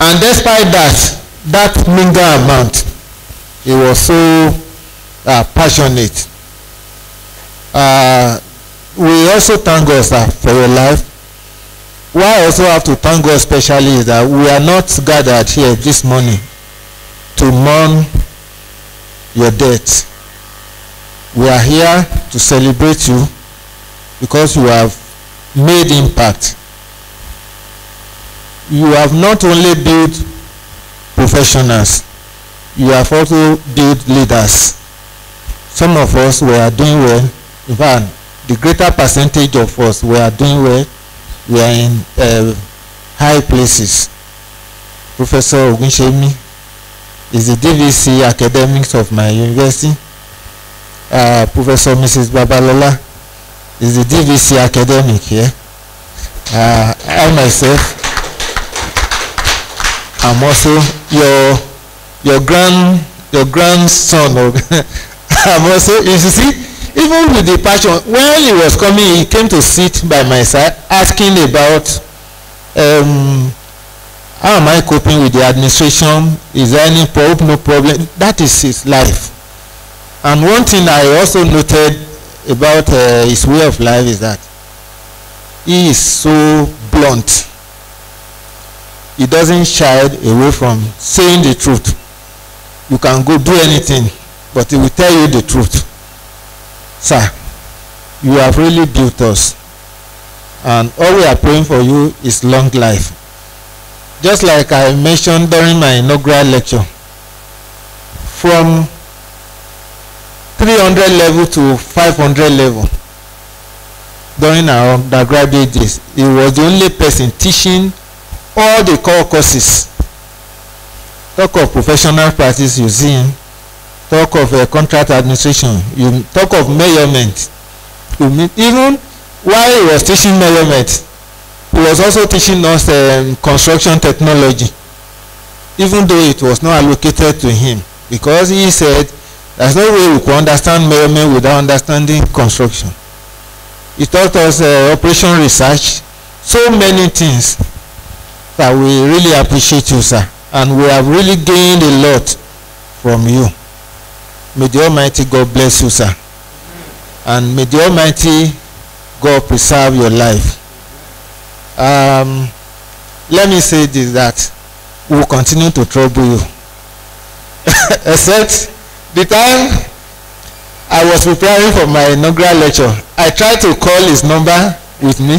And despite that that meager amount he was so uh, passionate. Uh, we also thank God sir for your life. Why I also have to thank God especially is that we are not gathered here this morning to mourn your death. We are here to celebrate you because you have made impact. You have not only built professionals you have also built leaders. Some of us we are doing well. In fact the greater percentage of us we are doing well we are in uh, high places. Professor ogunṣemi is the dvc academics of my university. Uh, professor mrs babalola is the dvc academic here uh, i myself I'm also your your grand your grandson i'm also you see even with the passion when he was coming he came to sit by my side asking about um, how am i coping with the administration? Is there any problem no problem? That is his life. And one thing i also noted about uh, his way of life is that he is so blunt. He doesn't shy away from saying the truth. You can go do anything but he will tell you the truth. Sir you have really built us. And all we are praying for you is long life. Just like i mentioned during my inaugural lecture from 300 level to 500 level. During our undergraduate days he was the only person teaching all the core courses. Talk of professional practice you see talk of uh, contract administration you talk of measurement. You meet even while he was teaching measurement he was also teaching us um, construction technology even though it was not allocated to him because he said there's no way we could understand measurement without understanding construction. He taught us uh, operation research. So many things that we really appreciate you sir. And we have really gained a lot from you. May the almighty god bless you sir. And may the almighty god preserve your life. Um, let me say this that we will continue to trouble you. Except the time i was preparing for my inaugural lecture i tried to call his number with me.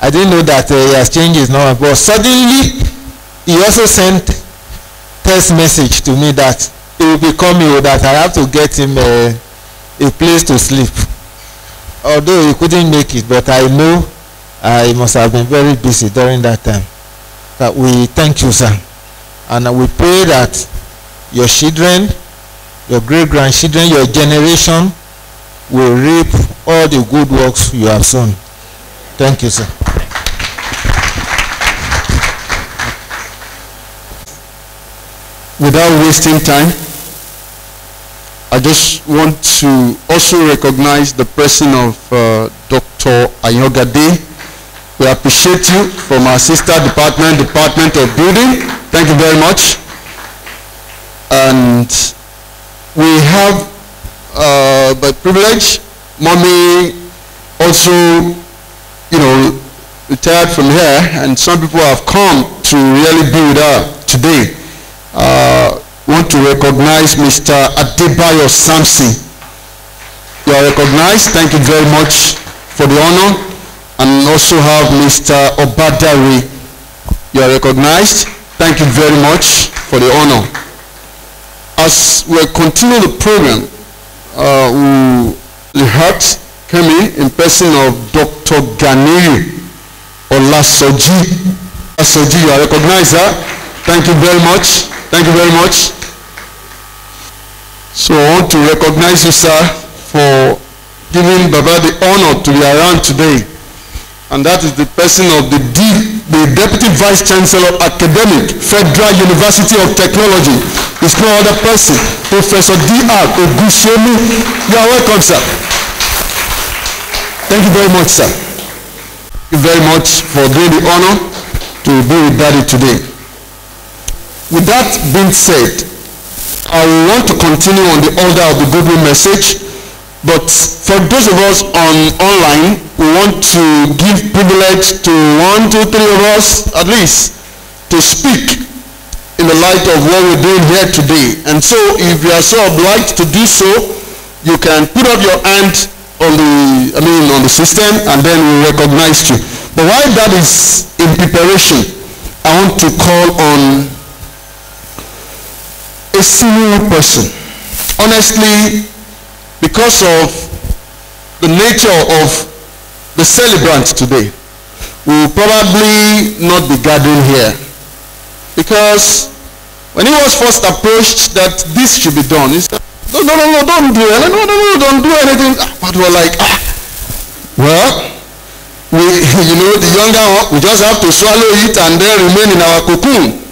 I didn't know that uh, he has changed his number but suddenly he also sent text message to me that he will be coming o that i have to get him uh, a place to sleep. Although he couldn't make it but i know uh, he must have been very busy during that time. That we thank you sir. And we pray that your children, your great grandchildren, your generation will reap all the good works you have sown. Thank you, sir. without wasting time, I just want to also recognize the person of uh, Dr. Ayogade. We appreciate you from our sister department, Department of Building. Thank you very much. And we have, uh, by privilege, mommy also, you know, retired from here, and some people have come to really be with her today uh, want to recognize Mr. Adebayo Samson. You are recognized. Thank you very much for the honor. And also have Mr. Obadari. You are recognized. Thank you very much for the honor. As we continue the program, uh, we heard came in in person of Dr. Ganiyu Olasoji. Olasoji, you are recognized, sir. Thank you very much. Thank you very much. So I want to recognize you, sir, for giving Baba the honor to be around today. And that is the person of the, D, the Deputy Vice Chancellor Academic, Federal University of Technology. is no other person, Professor D.R. Ogunsemi. You are welcome, sir. Thank you very much, sir. Thank you very much for doing the honor to be with Daddy today. With that being said, I want to continue on the order of the Goodwill message, but for those of us on online, we want to give privilege to one, two, three of us at least to speak in the light of what we're doing here today. And so if you are so obliged to do so, you can put up your hand on the, I mean, on the system and then we recognize you. But while that is in preparation, I want to call on a senior person. Honestly, because of the nature of the celebrant today, we will probably not be gathering here. Because when he was first approached that this should be done, he said, no, no, no, don't do it. No, no, no, don't do anything. But we're like, ah, well, we, you know, the younger one, we just have to swallow it and then remain in our cocoon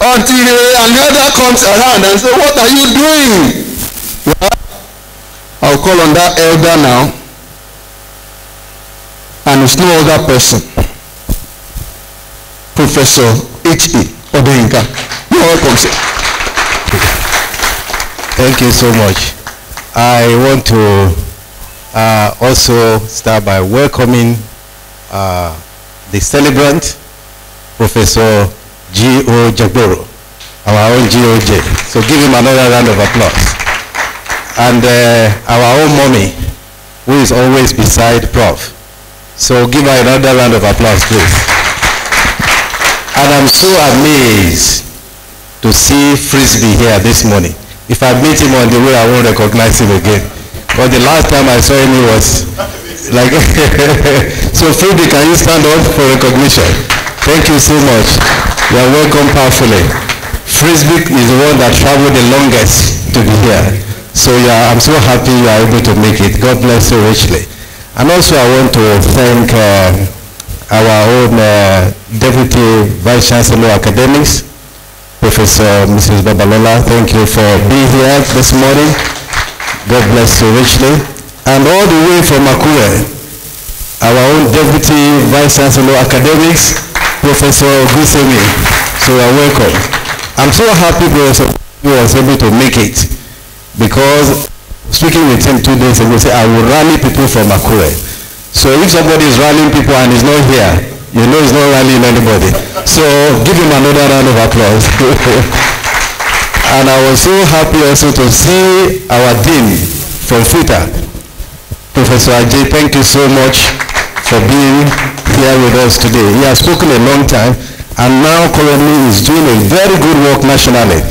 until another comes around and say, what are you doing? Well, I'll call on that elder now. And it's no other person. Professor H.E. Odeyinka. You're welcome, sir. Thank you so much. I want to uh, also start by welcoming uh, the celebrant, Professor G.O. Jagboro, our own GOJ. So give him another round of applause. And uh, our own mommy, who is always beside Prof. So give her another round of applause, please. And I'm so amazed to see Frisbee here this morning. If I meet him on the way, I won't recognize him again. But the last time I saw him, he was like, so Frisbee, can you stand up for recognition? Thank you so much. You are welcome powerfully. Frisbee is the one that traveled the longest to be here. So yeah, I'm so happy you are able to make it. God bless you richly. And also I want to thank uh, our own uh, Deputy Vice Chancellor Academics, Professor Mrs. Babalola. Thank you for being here this morning. God bless you richly. And all the way from Akure, our own Deputy Vice Chancellor Academics, Professor Gusemi. So you are welcome. I'm so happy you was able to make it because speaking with him two days ago, say I will rally people from Akure. So if somebody is rallying people and is not here, you know he's not rallying anybody. So give him another round of applause. and I was so happy also to see our dean from FUTA, Professor Ajayi. Thank you so much for being here with us today. He has spoken a long time and now currently is doing a very good work nationally.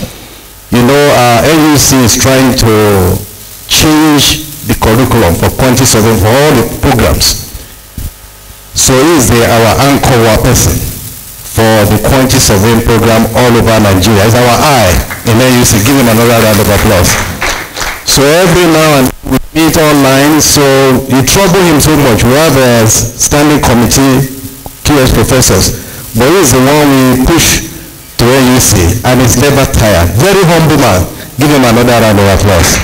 You know, uh, NUC is trying to change the curriculum for Quantity Surveying for all the programs. So is the, our anchor person for the quantity surveying program all over Nigeria. It's our eye in NUC. Give him another round of applause. So every now and we meet online, so you trouble him so much. We have a standing committee, QS professors, but he is the one we push to NUC and he's never tired. Very humble man. Give him another round of applause.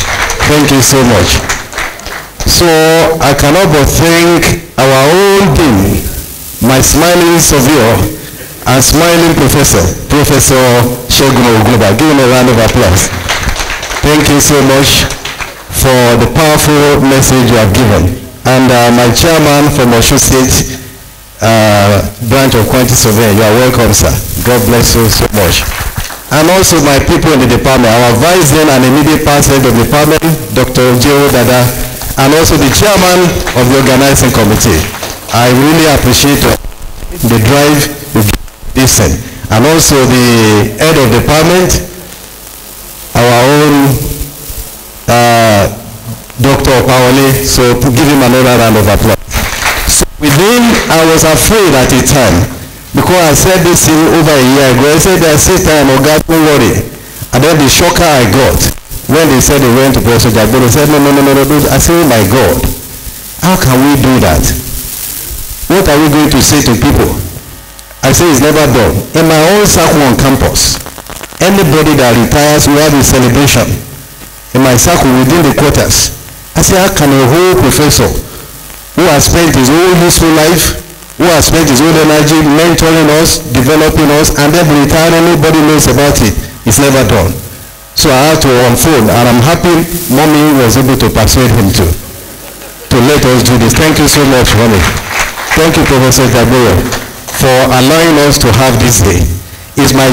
Thank you so much. So I cannot but thank our own dean, my smiling surveyor and smiling professor, Professor Shegun Ogloba. Give him a round of applause. Thank you so much for the powerful message you have given. And uh, my chairman from Osho State branch of quantity surveying, you are welcome, sir. God bless you so much. And also my people in the department, our vice dean and immediate past head of the department, Dr. Jiro Dada, and also the chairman of the organizing committee. I really appreciate the drive you give this thing. And also the head of department, our own uh, Dr. Pawale, so give him another round of applause. Within, I was afraid at the time, because I said this thing over a year ago, I said that sister and Oga, don't worry. And then the shocker I got, when they said they went to Jagoro, they said, no, no, no, no, no, no. I said, oh my God, how can we do that? What are we going to say to people? I say it's never done. In my own circle on campus, anybody that retires, we have a celebration. In my circle within the quarters, I say, how can a whole professor who has spent his whole useful life, who has spent his whole energy mentoring us, developing us, and then retired, nobody knows about it. It's never done. So I had to unfold, and I'm happy mommy was able to persuade him to, to let us do this. Thank you so much, mommy. Thank you, Professor Gabriel, for allowing us to have this day. It's my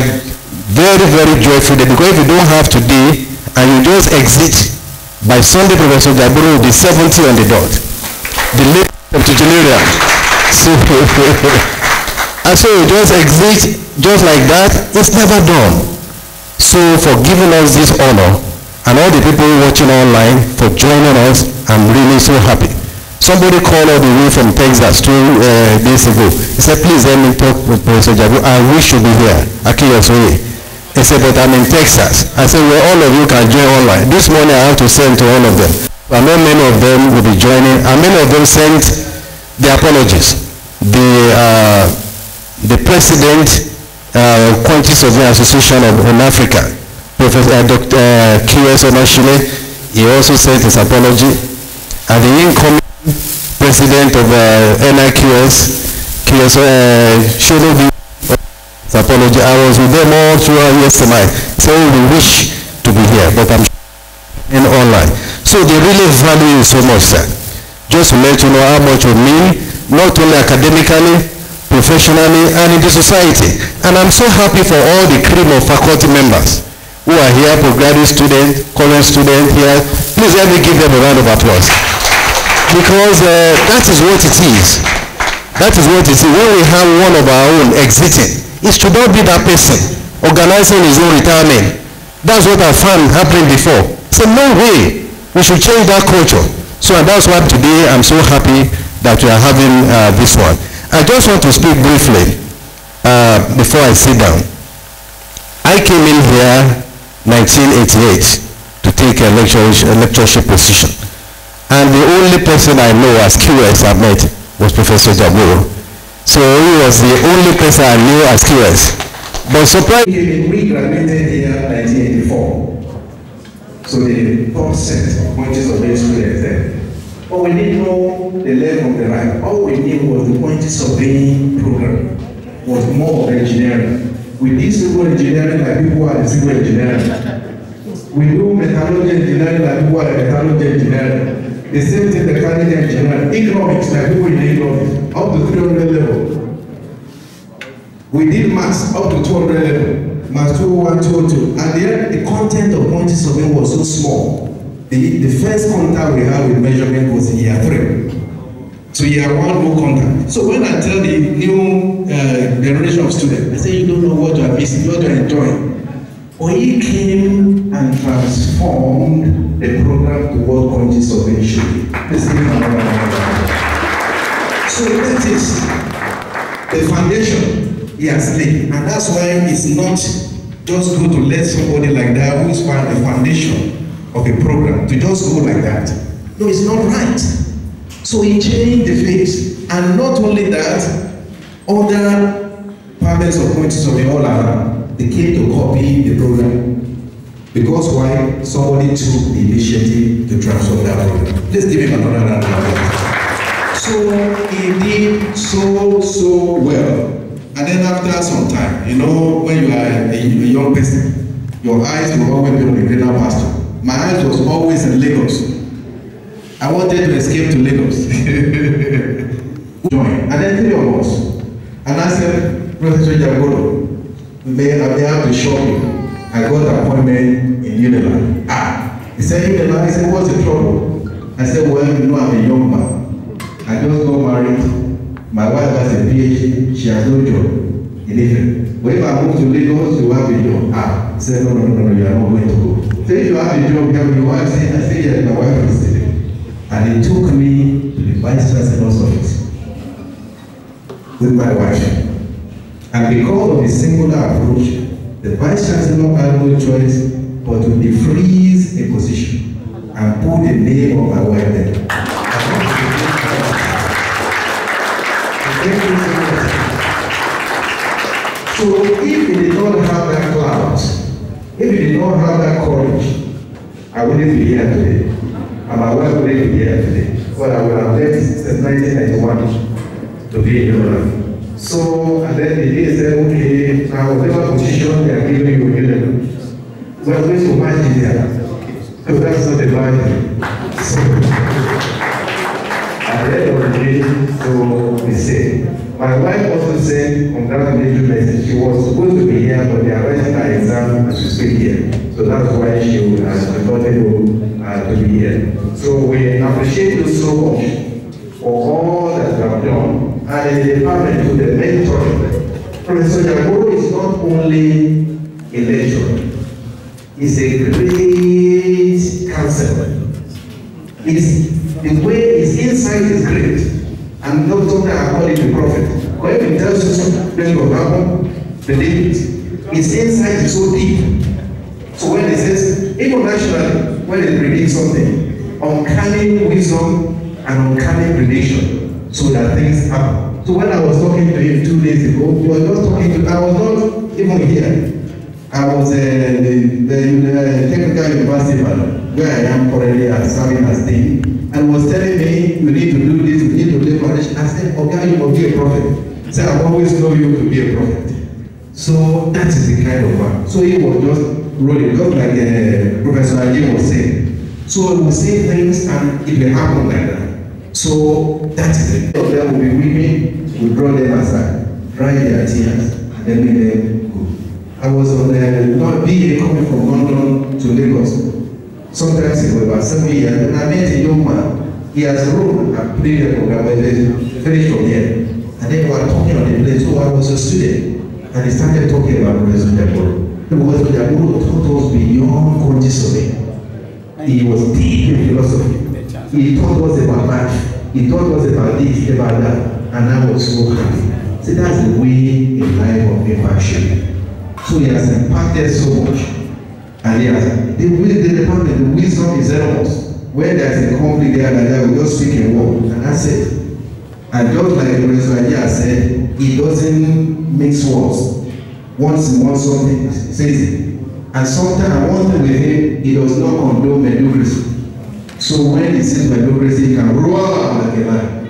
very, very joyful day, because if you don't have today, and you just exit, by Sunday, Professor Gabriel will be 70 on the dot. The late octogenarian. So, and so you just exit just like that, it's never done. So for giving us this honor, and all the people watching online for joining us, I'm really so happy. Somebody called way from Texas two uh, days ago. He said, please let me talk with Professor Jabu. I wish you be here. Akinyosoye. He said, but I'm in Texas. I said, well, all of you can join online. This morning I have to send to all of them. I know many of them will be joining, and many of them sent their apologies. The, uh, the president, uh, Quantity Survey Association of in Africa, Professor uh, Dr. Uh. Onashile, he also sent his apology. And the incoming president of uh, NIQS, QS uh, Shonobi, his apology. I was with them all throughout yesterday. So we wish to be here, but I'm in online. So they really value you so much, sir. Just to let you know how much you mean, not only academically, professionally, and in the society. And I'm so happy for all the cream of faculty members who are here, postgraduate students, college students here. Please let me give them a round of applause. Because uh, that is what it is. That is what it is. When we have one of our own exiting, it should not be that person organizing his own retirement. That's what I found happening before. So no way. We should change that culture. So and that's why today I'm so happy that we are having uh, this one. I just want to speak briefly uh, before I sit down. I came in here 1988 to take a lectureship, a lectureship position. And the only person I know as QS I met was Professor Jagboro. So he was the only person I knew as QS. But surprisingly, we graduated here in 1984. So the top set of quantities of students there. But we didn't know the left from the right. All we knew was the quantity surveying program was more of engineering. We did civil engineering like people are civil engineering. We do metallurgy engineering like people are metallurgy engineering. The same thing mechanical engineering. Economics like people in economics up to 300 level. We did maths up to 200 level. Maths 201, 202. And then the content of quantity surveying was so small. The, the first contact we had with measurement was in year three. So year one, no contact. So when I tell the new uh, generation of students, I say you don't know what you are missing, what you are enjoying. But he came and transformed the program to what quantity surveying should be. So that is the foundation. He they are asleep. And that's why it's not just good to let somebody like that who is part of the foundation of a program to just go like that. No, it's not right. So he changed the face. And not only that, other panels of communities of the all around, they came to copy the program. Because why? Somebody took the initiative to transform that program. Let's give him another round of applause. So he did so, so well. And then after some time, you know, when you are a, a young person, your eyes will always be on the greener pasture. My eyes was always in Lagos. I wanted to escape to Lagos. Join. And then three of us. And I said, Professor Jagoro, may I may have to show you. I got appointment in Unilag. Ah, he said, Unilag, he said, what's the trouble? I said, well, you know, I'm a young man. I just got married. My wife has a PhD. She has no job in Ife. But if I move to Lagos, you have a job. Ah, he said, no, no, no, no, you are not going to go. So you have a job, you have your wife. Say, I say, yes, my wife is there. And he took me to the vice chancellor's office with my wife. And because of the singular approach, the vice chancellor had no choice but to defreeze a position and put the name of my wife there. So if he did not have that clout, if he did not have that courage, I wouldn't be here today. And my wife wouldn't be here today. But I would have left since 1991 to be in Europe. So, and then the day said, okay, now whatever position they are giving you, you know, we're going to match it there. So that's not the Bible. So, at the end of the day, so we say, my wife also said congratulatory message. She was supposed to be here, but they are writing So that's why she has not able uh, to be here. So we appreciate you so much for all that you have done. And in the department to the mentor, Professor Jagboro is not only a lecturer, he's a great counselor. His, the way his insight is great. And not something I call it the prophet. When he tells you something will happen, believe it. His insight is so deep. So when he says, even naturally, when he predicts something, uncanny wisdom and uncanny prediction, so that things happen. So when I was talking to him two days ago, he was just talking to, I was not even here. I was uh, the, the, the technical university where I am currently as serving as dean, and was telling me, you need to do this, you need to do manage. I said, okay, you must be a prophet. Say, I've always known you to be a prophet. So that is the kind of man. So he was just rolling, just like uh, Professor Ajayi was saying. So he will say things and it will happen like that. So that is it. Of them will be weeping, we draw them aside, dry their tears, and then make them go. I was on the uh, BA coming from London to Lagos some times ago, about seven years, and I met a young man. He has room and played the program finished from here. And then we were talking on the place. So I was a student, and he started talking about Professor Jagoro. Professor Jagoro taught us beyond it. He was deep in philosophy. He taught us about life. He taught us about this, about that, and I was so happy. See, that's the way in life of impaction. So he has impacted so much. And he has, the, the department, the wisdom is enormous. When there's a conflict there and there, we just speak a word, and that's it. And just like Professor Ajay said, he doesn't mix words. Once he wants something, says it. And sometimes one thing with him, he does not condone mediocrity. So when he sees mediocrity, he can roar like a lion.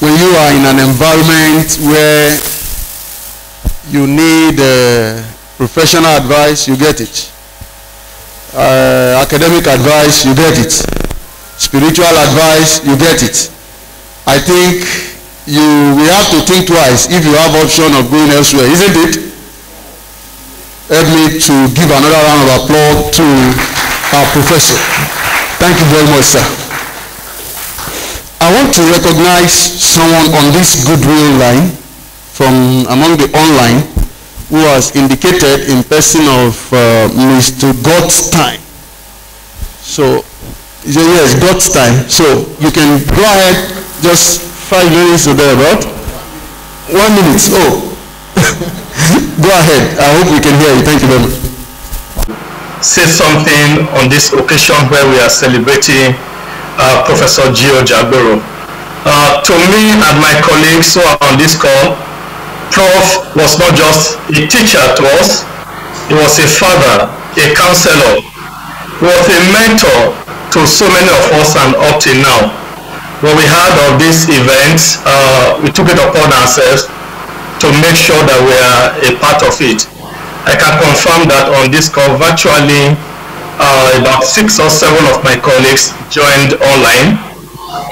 when you are in an environment where you need uh, professional advice, you get it. Uh, academic advice, you get it. Spiritual advice, you get it. I think you will have to think twice if you have option of going elsewhere, isn't it? Help me to give another round of applause to our professor. Thank you very much, sir. I want to recognize someone on this goodwill line from among the online who has indicated in person of uh, Mr. God's time. So, yes, God's time. So, you can go ahead, just five minutes or thereabout. one minute. Oh, go ahead. I hope we can hear you. Thank you very much. say something on this occasion where we are celebrating uh, Professor G.O. Jagboro. Uh, to me and my colleagues who are on this call, Prof was not just a teacher to us, he was a father, a counselor, was a mentor to so many of us and up till now. When we heard of this event, uh, we took it upon ourselves to make sure that we are a part of it. I can confirm that on this call, virtually uh, about six or seven of my colleagues joined online,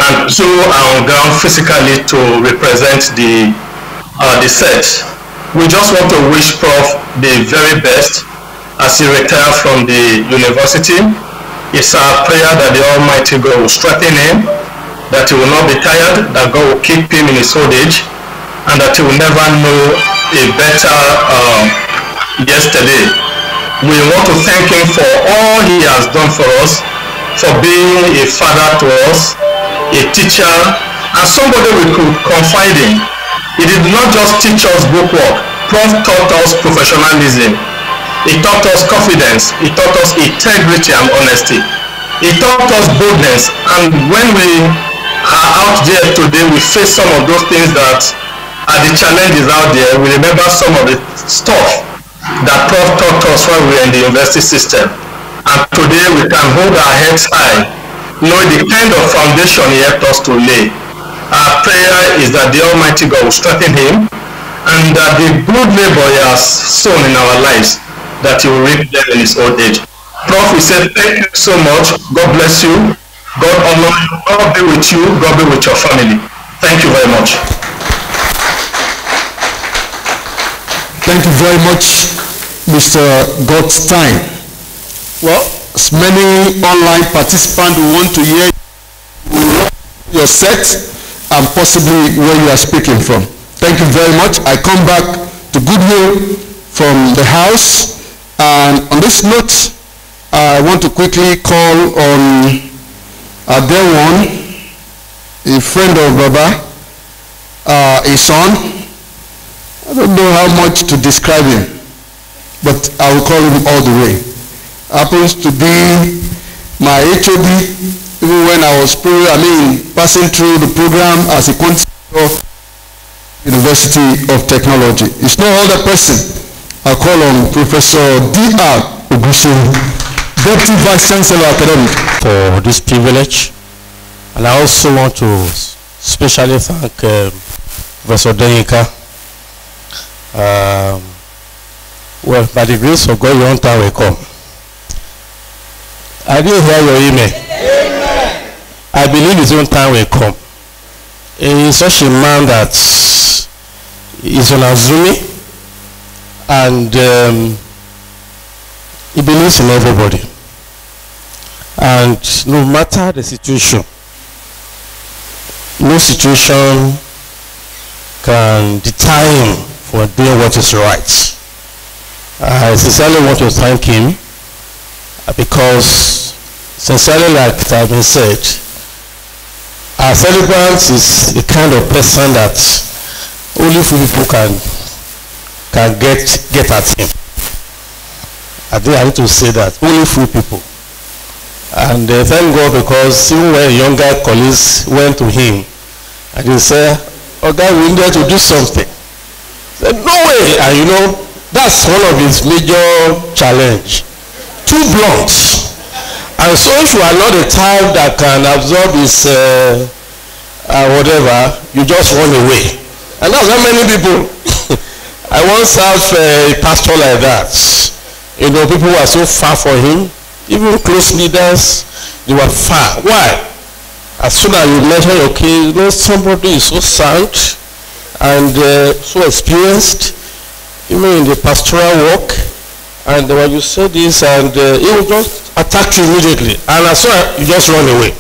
and two are on ground physically to represent the uh, the set. We just want to wish Prof the very best as he retires from the university. It's our prayer that the Almighty God will strengthen him, that he will not be tired, that God will keep him in his old age, and that he will never know a better uh, yesterday. We want to thank him for all he has done for us, for being a father to us, a teacher, and somebody we could confide in. He did not just teach us bookwork. Prof taught us professionalism. He taught us confidence. He taught us integrity and honesty. He taught us boldness. And when we are out there today, we face some of those things that are the challenges out there. We remember some of the stuff that Prof taught us when we were in the university system. And today we can hold our heads high, knowing the kind of foundation he helped us to lay. Our prayer is that the Almighty God will strengthen him and that the good labor he has sown in our lives, that he will reap them in his old age. Prof, we say thank you so much. God bless you. God honor you. God be with you. God be with your family. Thank you very much. Thank you very much, Mr. Godstein. Well, as many online participants who want to hear your set and possibly where you are speaking from. Thank you very much. I come back to Goodwill from the house. And on this note, I want to quickly call on Adewon, a friend of Baba, uh, a son. I don't know how much to describe him, but I will call him all the way. Happens to be my HOD, even when I was, pro- I mean, passing through the program as a quantitative University of Technology. It's no other person. I call on Professor D.R. Ogusin, Deputy Vice Chancellor Academic. for this privilege. And I also want to specially thank um, Professor Denika. Um, well, by the grace of God, your own time will come. I didn't hear your email. I believe his own time will come. He is such a man that is unassuming and um, he believes in everybody. And no matter the situation, no situation can deter him from doing what is right. I sincerely want to thank him uh, because, sincerely, like it has been said, our celebrant is the kind of person that only few people can can get get at him. I think I need to say that only few people. And uh, thank God because even when younger colleagues went to him and they said, God, we need to do something. He said, No way! And you know, that's one of his major challenge. Too blunt. And so if you are not the type that can absorb his uh, uh, whatever, you just run away. And that's how many people. I once have a pastor like that. You know, people were so far for him. Even close leaders, they were far. Why? As soon as you mention your case, you know, somebody is so sound and uh, so experienced, even in the pastoral work. And when you say this, and uh, he will just attack you immediately. And as soon as you just run away.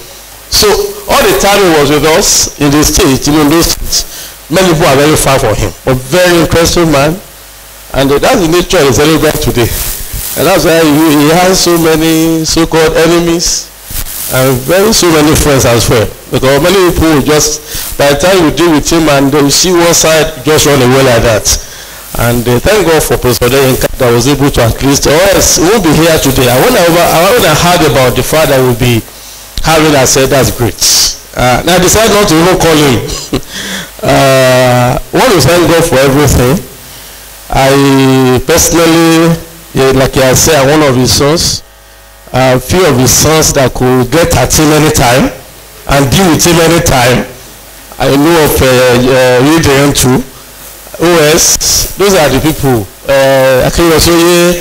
So all the time he was with us in the state, even those states, many people are very far for him. But very interesting man. And uh, that's the nature of the celebrant today. And that's why he, he has so many so-called enemies. and very so many friends as well. Because many people will just by the time you deal with him and they see one side just run away like that. And uh, thank God for Professor Odenka that was able to at least or else he won't be here today. And when I when I heard about the fact that we'll be having I said that's great. Uh, and I decided not to even call him. Uh, want to thank God for everything. I personally yeah, like I said one of his sons a few of his sons that could get at him anytime and deal with him anytime. I know of uh, uh, too. OS, those are the people. Uh, Akinyosoye,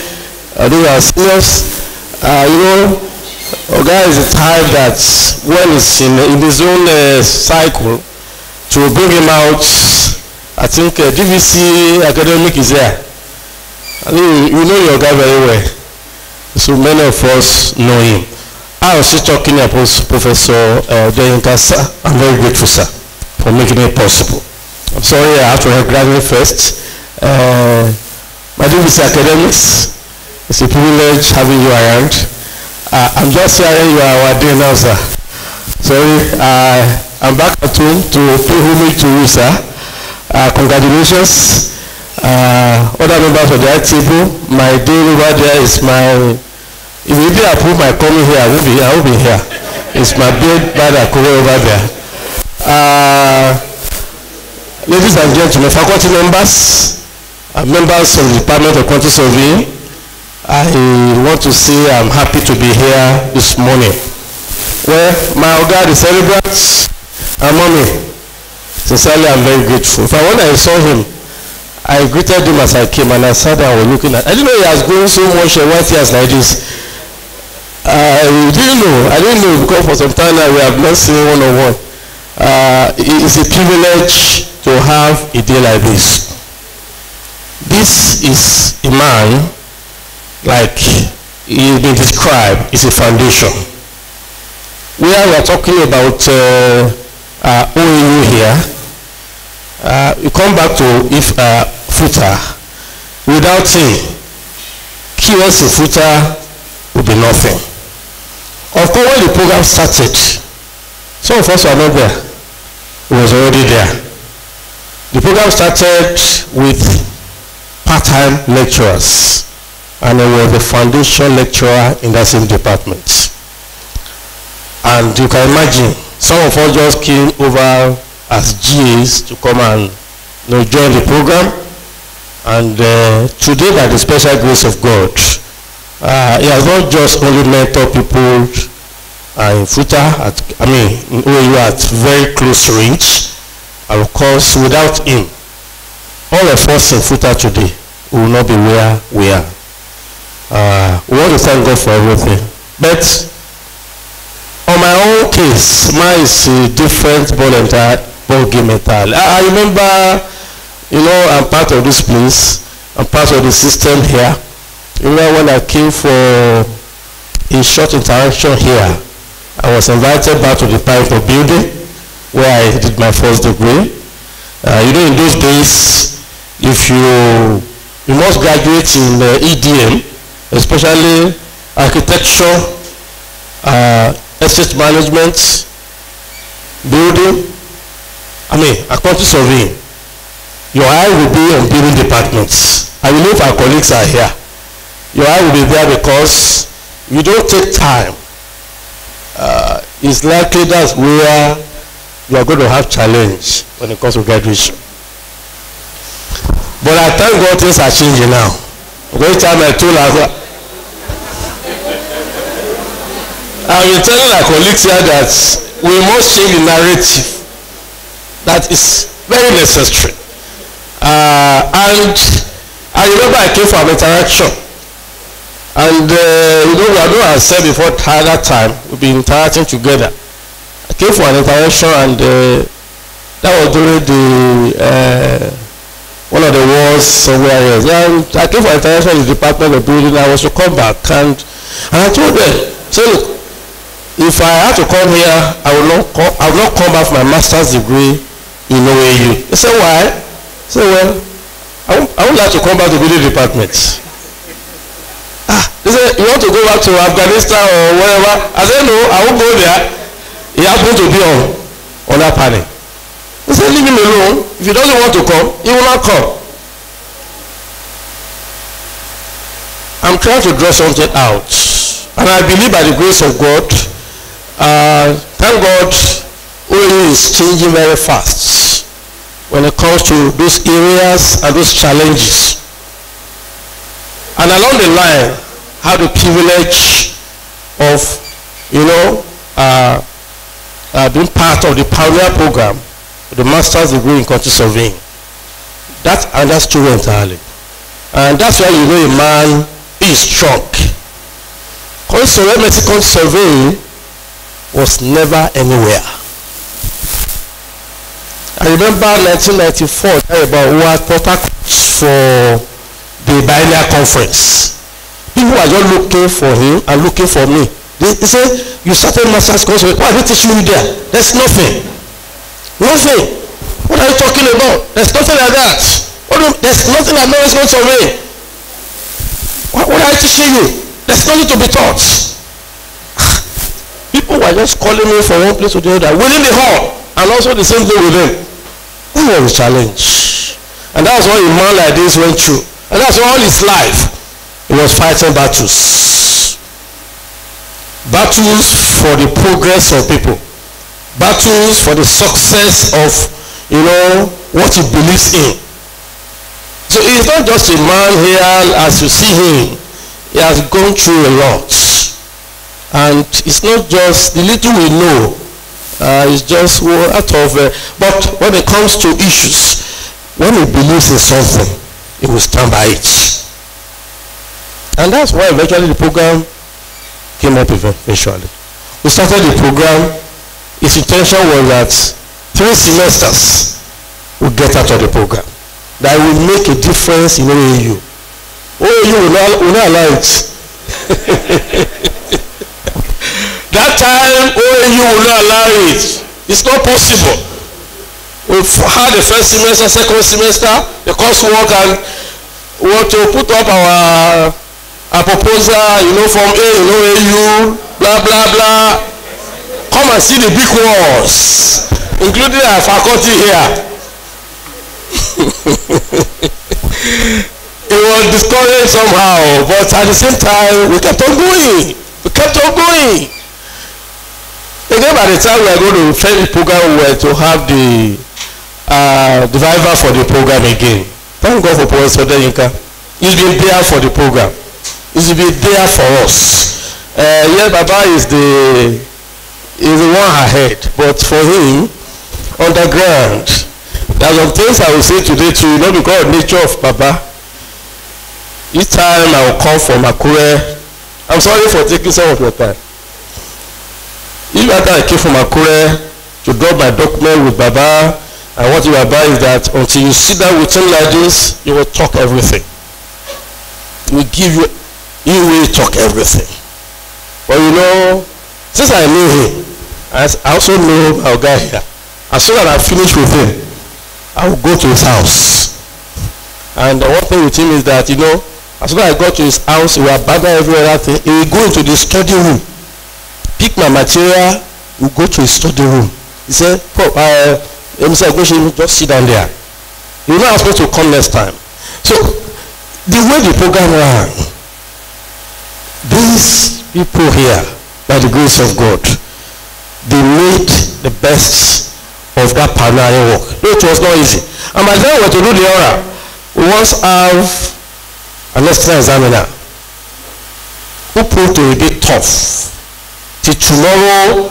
uh, those are seniors. Uh, you know, Oga is the type that when he's in, in his own uh, cycle, to bring him out, I think uh, DVC academic is there. I mean, you know your guy very well. So many of us know him. I was just talking about Professor uh, Deyenka, sir. I'm very grateful, sir, for making it possible. I'm sorry I have to have graduate first. Uh, my name is Academics. It's a privilege having you around. Uh, I'm just hearing you are our day now, sir. Sorry, uh, I'm back at home to pay homage to you, sir. Uh, congratulations. Uh, other members of the table, my day over there is my if you didn't approve my coming here, I will be, I will be here. It's my bed by the over there. Uh, ladies and gentlemen, faculty members, uh, members of the Department of Quantity Surveying, I want to say I'm happy to be here this morning. Well, my Oga, the celebrants, and mommy, sincerely I'm very grateful. For when I saw him, I greeted him as I came and I sat down and was looking at I didn't know he has grown so much uh, white hairs like this. I didn't know. I didn't know because for some time now we have not seen one on one. Uh, it's a privilege to have a day like this. This is a man like he's been described is a foundation. We are talking about uh, uh, OAU here, uh, we come back to if uh, Futa. Without him, QS in Futa would be nothing. Of course, when the program started, some of us were not there. It was already there. The program started with part-time lecturers, and I was the foundation lecturer in that same department. And you can imagine, some of us just came over as GAs to come and you know, join the program. And uh, today, by the special grace of God, uh, he has not just only mentor people uh, in Futa, at, I mean, in OAU at very close range. And of course, without him, all of us in Futa today will not be where we are. Uh, we want to thank God for everything. But on my own case, mine is different entire game entirely. I, I remember, you know, I'm part of this place. I'm part of the system here. You know, when I came for a short interaction here, I was invited back to the Piper building where I did my first degree. Uh, you know, in those days, if you you must graduate in uh, EDM, especially architecture, uh, management, building, I mean, according to surveying, your eye will be on building departments. I believe our colleagues are here. Your eye will be there because you don't take time. Uh, it's likely that's where you are going to have challenge when it comes to graduation. But I thank God things are changing now. Every time I told her, I've been telling our colleagues here that we must change the narrative. That is very necessary. Uh, and I remember I came from interaction. And uh, you know, I know I said before at that time, we've been interacting together. I came for an interaction and uh, that was during the uh, one of the wars somewhere else. And I came for interaction in the department of building. I was to come back and and I told them, say look, if I had to come here, I will not come, I will not come back for my master's degree in OAU. They said why? I said well, I would, I would like to come back to building department. Ah, He said, you want to go back to Afghanistan or wherever? I said, no, I won't go there. He happened to be on, on that panel. He said, leave him alone. If he doesn't want to come, he will not come. I'm trying to draw something out. And I believe by the grace of God, uh, thank God, OAU is changing very fast when it comes to those areas and those challenges. And along the line, have the privilege of, you know, uh, uh, being part of the pioneer program, the master's degree in country surveying. That's another entirely. And that's why you know a man is strong. Country Mexican surveying was never anywhere. I remember 1994, about what Port Harcourt for the biennial conference. People were just looking for him and looking for me. They, they say, you started master's course, why are they teaching you there? There's nothing. Nothing. What are you talking about? There's nothing like that. What do, there's nothing that going to survey. What, what are you teaching you? There's nothing to be taught. People were just calling me from one place to the other, within the hall, and also the same thing with them. That was a challenge. And that's what a man like this went through. And that's all his life. He was fighting battles. Battles for the progress of people. Battles for the success of, you know, what he believes in. So he's not just a man here as you see him. He has gone through a lot. And it's not just the little we know. Uh, it's just out of, uh, but when it comes to issues, when he believes in something, he will stand by it. And that's why eventually the program came up eventually. We started the program. Its intention was that three semesters will get out of the program. That will make a difference in OAU. OAU will not, will not allow it. that time OAU will not allow it. It's not possible. We've had the first semester, second semester, the coursework, and we want to put up our, our proposal, you know, from A, you know, AU, blah, blah, blah. Come and see the big walls, including our faculty here. it was discouraged somehow, but at the same time, we kept on going. We kept on going. Again, by the time we are going to finish the program, we were to have the uh, driver for the program again. Thank God for Professor Denyika. He's been there for the program. He's been there for us. Uh, yeah, Baba is the is the one ahead, but for him, underground, there are some things I will say today too, not because of nature of Baba. Each time I will come from Akure, I'm sorry for taking some of your time. If I came from Akure to drop my document with Baba, and what you Baba is that until you sit down with him like this, you will talk everything. He will give you, he will talk everything. But you know, since I knew him, I also know our guy here. As soon as I finish with him, I will go to his house. And the one thing with him is that, you know, as soon as I go to his house, he will abandon every other thing. He will go into the study room, pick my material, we go to his study room. He said, oh, uh, Mr. Goshen, just sit down there. You know I'm supposed to come next time. So, the way the program ran, these people here, by the grace of God, they made the best of that pioneering work. It was not easy. And by the time to do the oral, we once have an external examiner who proved to be a tough. Till tomorrow,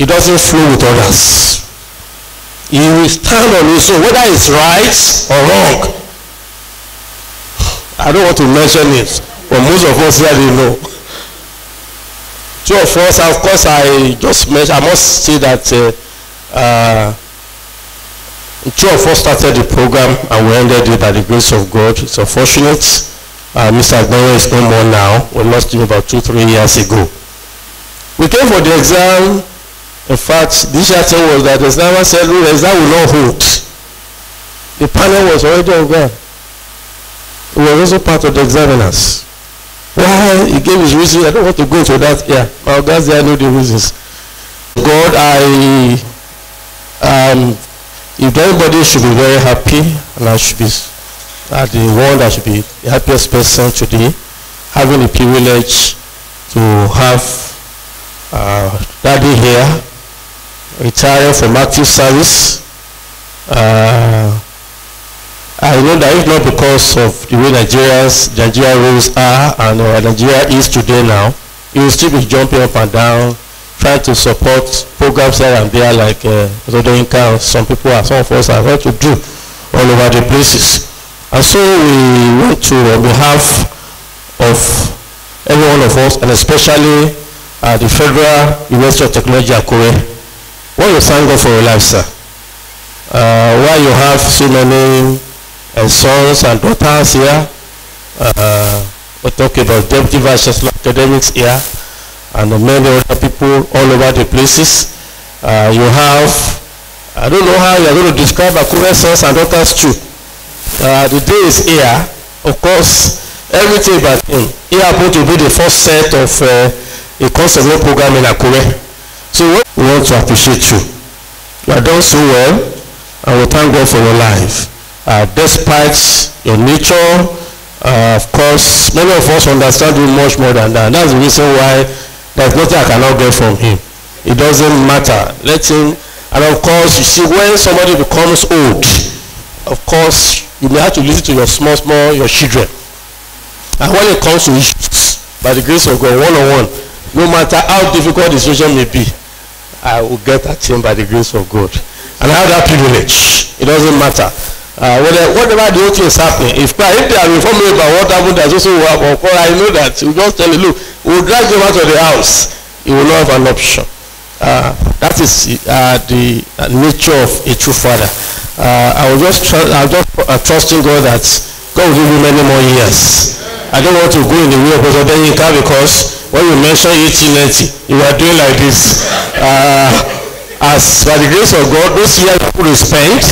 he doesn't flow with others. He will stand on his own, whether it's right or wrong. I don't want to mention it, but most of us here they know. Two of us, of course, I just mentioned, I must say that uh, uh, two of us started the program and we ended it by the grace of God. It's unfortunate. Uh, Mr. Agbonyo is no more now. We lost him about two, three years ago. We came for the exam. In fact, this year thing was that the examiner said, "Look, the exam will not hold." The panel was already on ground. It was also part of the examiners. Why he gave his reason, I don't want to go into that here. My guys there know the reasons. God, I um, if anybody should be very happy, and I should be uh, the one that should be the happiest person today, having the privilege to have uh, daddy here, retiring from active service. Uh, I know that if not because of the way Nigeria's Nigeria rules are and uh, Nigeria is today now, he will still be jumping up and down, trying to support programs here and there like uh, Zodoinka, some people are, some of us are going to do all over the places. And so we want to, on behalf of every one of us, and especially uh, the Federal University of Technology Akure, What to thank God for your life, sir. Uh, while you have so many uh, sons and daughters here, uh, we talk about deputy vice chancellor academics here, and many other people all over the places. Uh, you have, I don't know how you are going to describe Akure sons and daughters too. Uh, the day is here, of course, everything about him. He happened to be the first set of uh, a conservation program in Akure. So we want to appreciate you. You have done so well, and we thank God for your life. Uh, despite your nature, uh, of course, many of us understand you much more than that. That's the reason why there's nothing I cannot get from him. It doesn't matter. Let him, and of course, you see, when somebody becomes old, of course, you may have to listen to your small, small, your children. And when it comes to issues, by the grace of God, one-on-one, no matter how difficult the situation may be, I will get at him by the grace of God. And I have that privilege. It doesn't matter. Uh, whatever, whatever the whole thing is happening, if, if they are informed me about what happened, there's also what happened. Course, I know that. We just tell you, look, we'll drag them out of the house. You will not have an option. Uh, that is uh, the uh, nature of a true father. Uh, I will just, tr- I will just uh, trusting God that God will give you many more years. I don't want to go in the way of Pastor Benyika because when you mention 1890, you are doing like this. Uh, as by the grace of God, those years you will spend,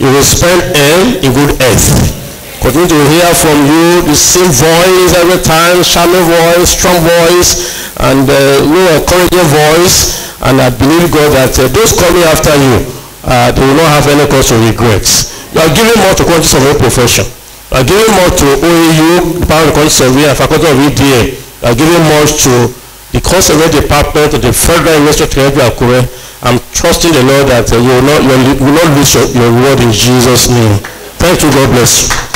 you will spend them in good health. Continue to hear from you the same voice every time, charming voice, strong voice, and uh, you encouraging voice. And I believe God that uh, those coming after you, uh, they will not have any cause to regrets. You are giving more to quantities of your profession. You are giving more to OAU, Department of Quantity Survey, and Faculty of EDA. Are giving more to the Conservation Department, to the Federal of Technology Akure. I'm trusting the Lord that uh, you will not, you will not lose your, your reward in Jesus' name. Thank you. God bless you.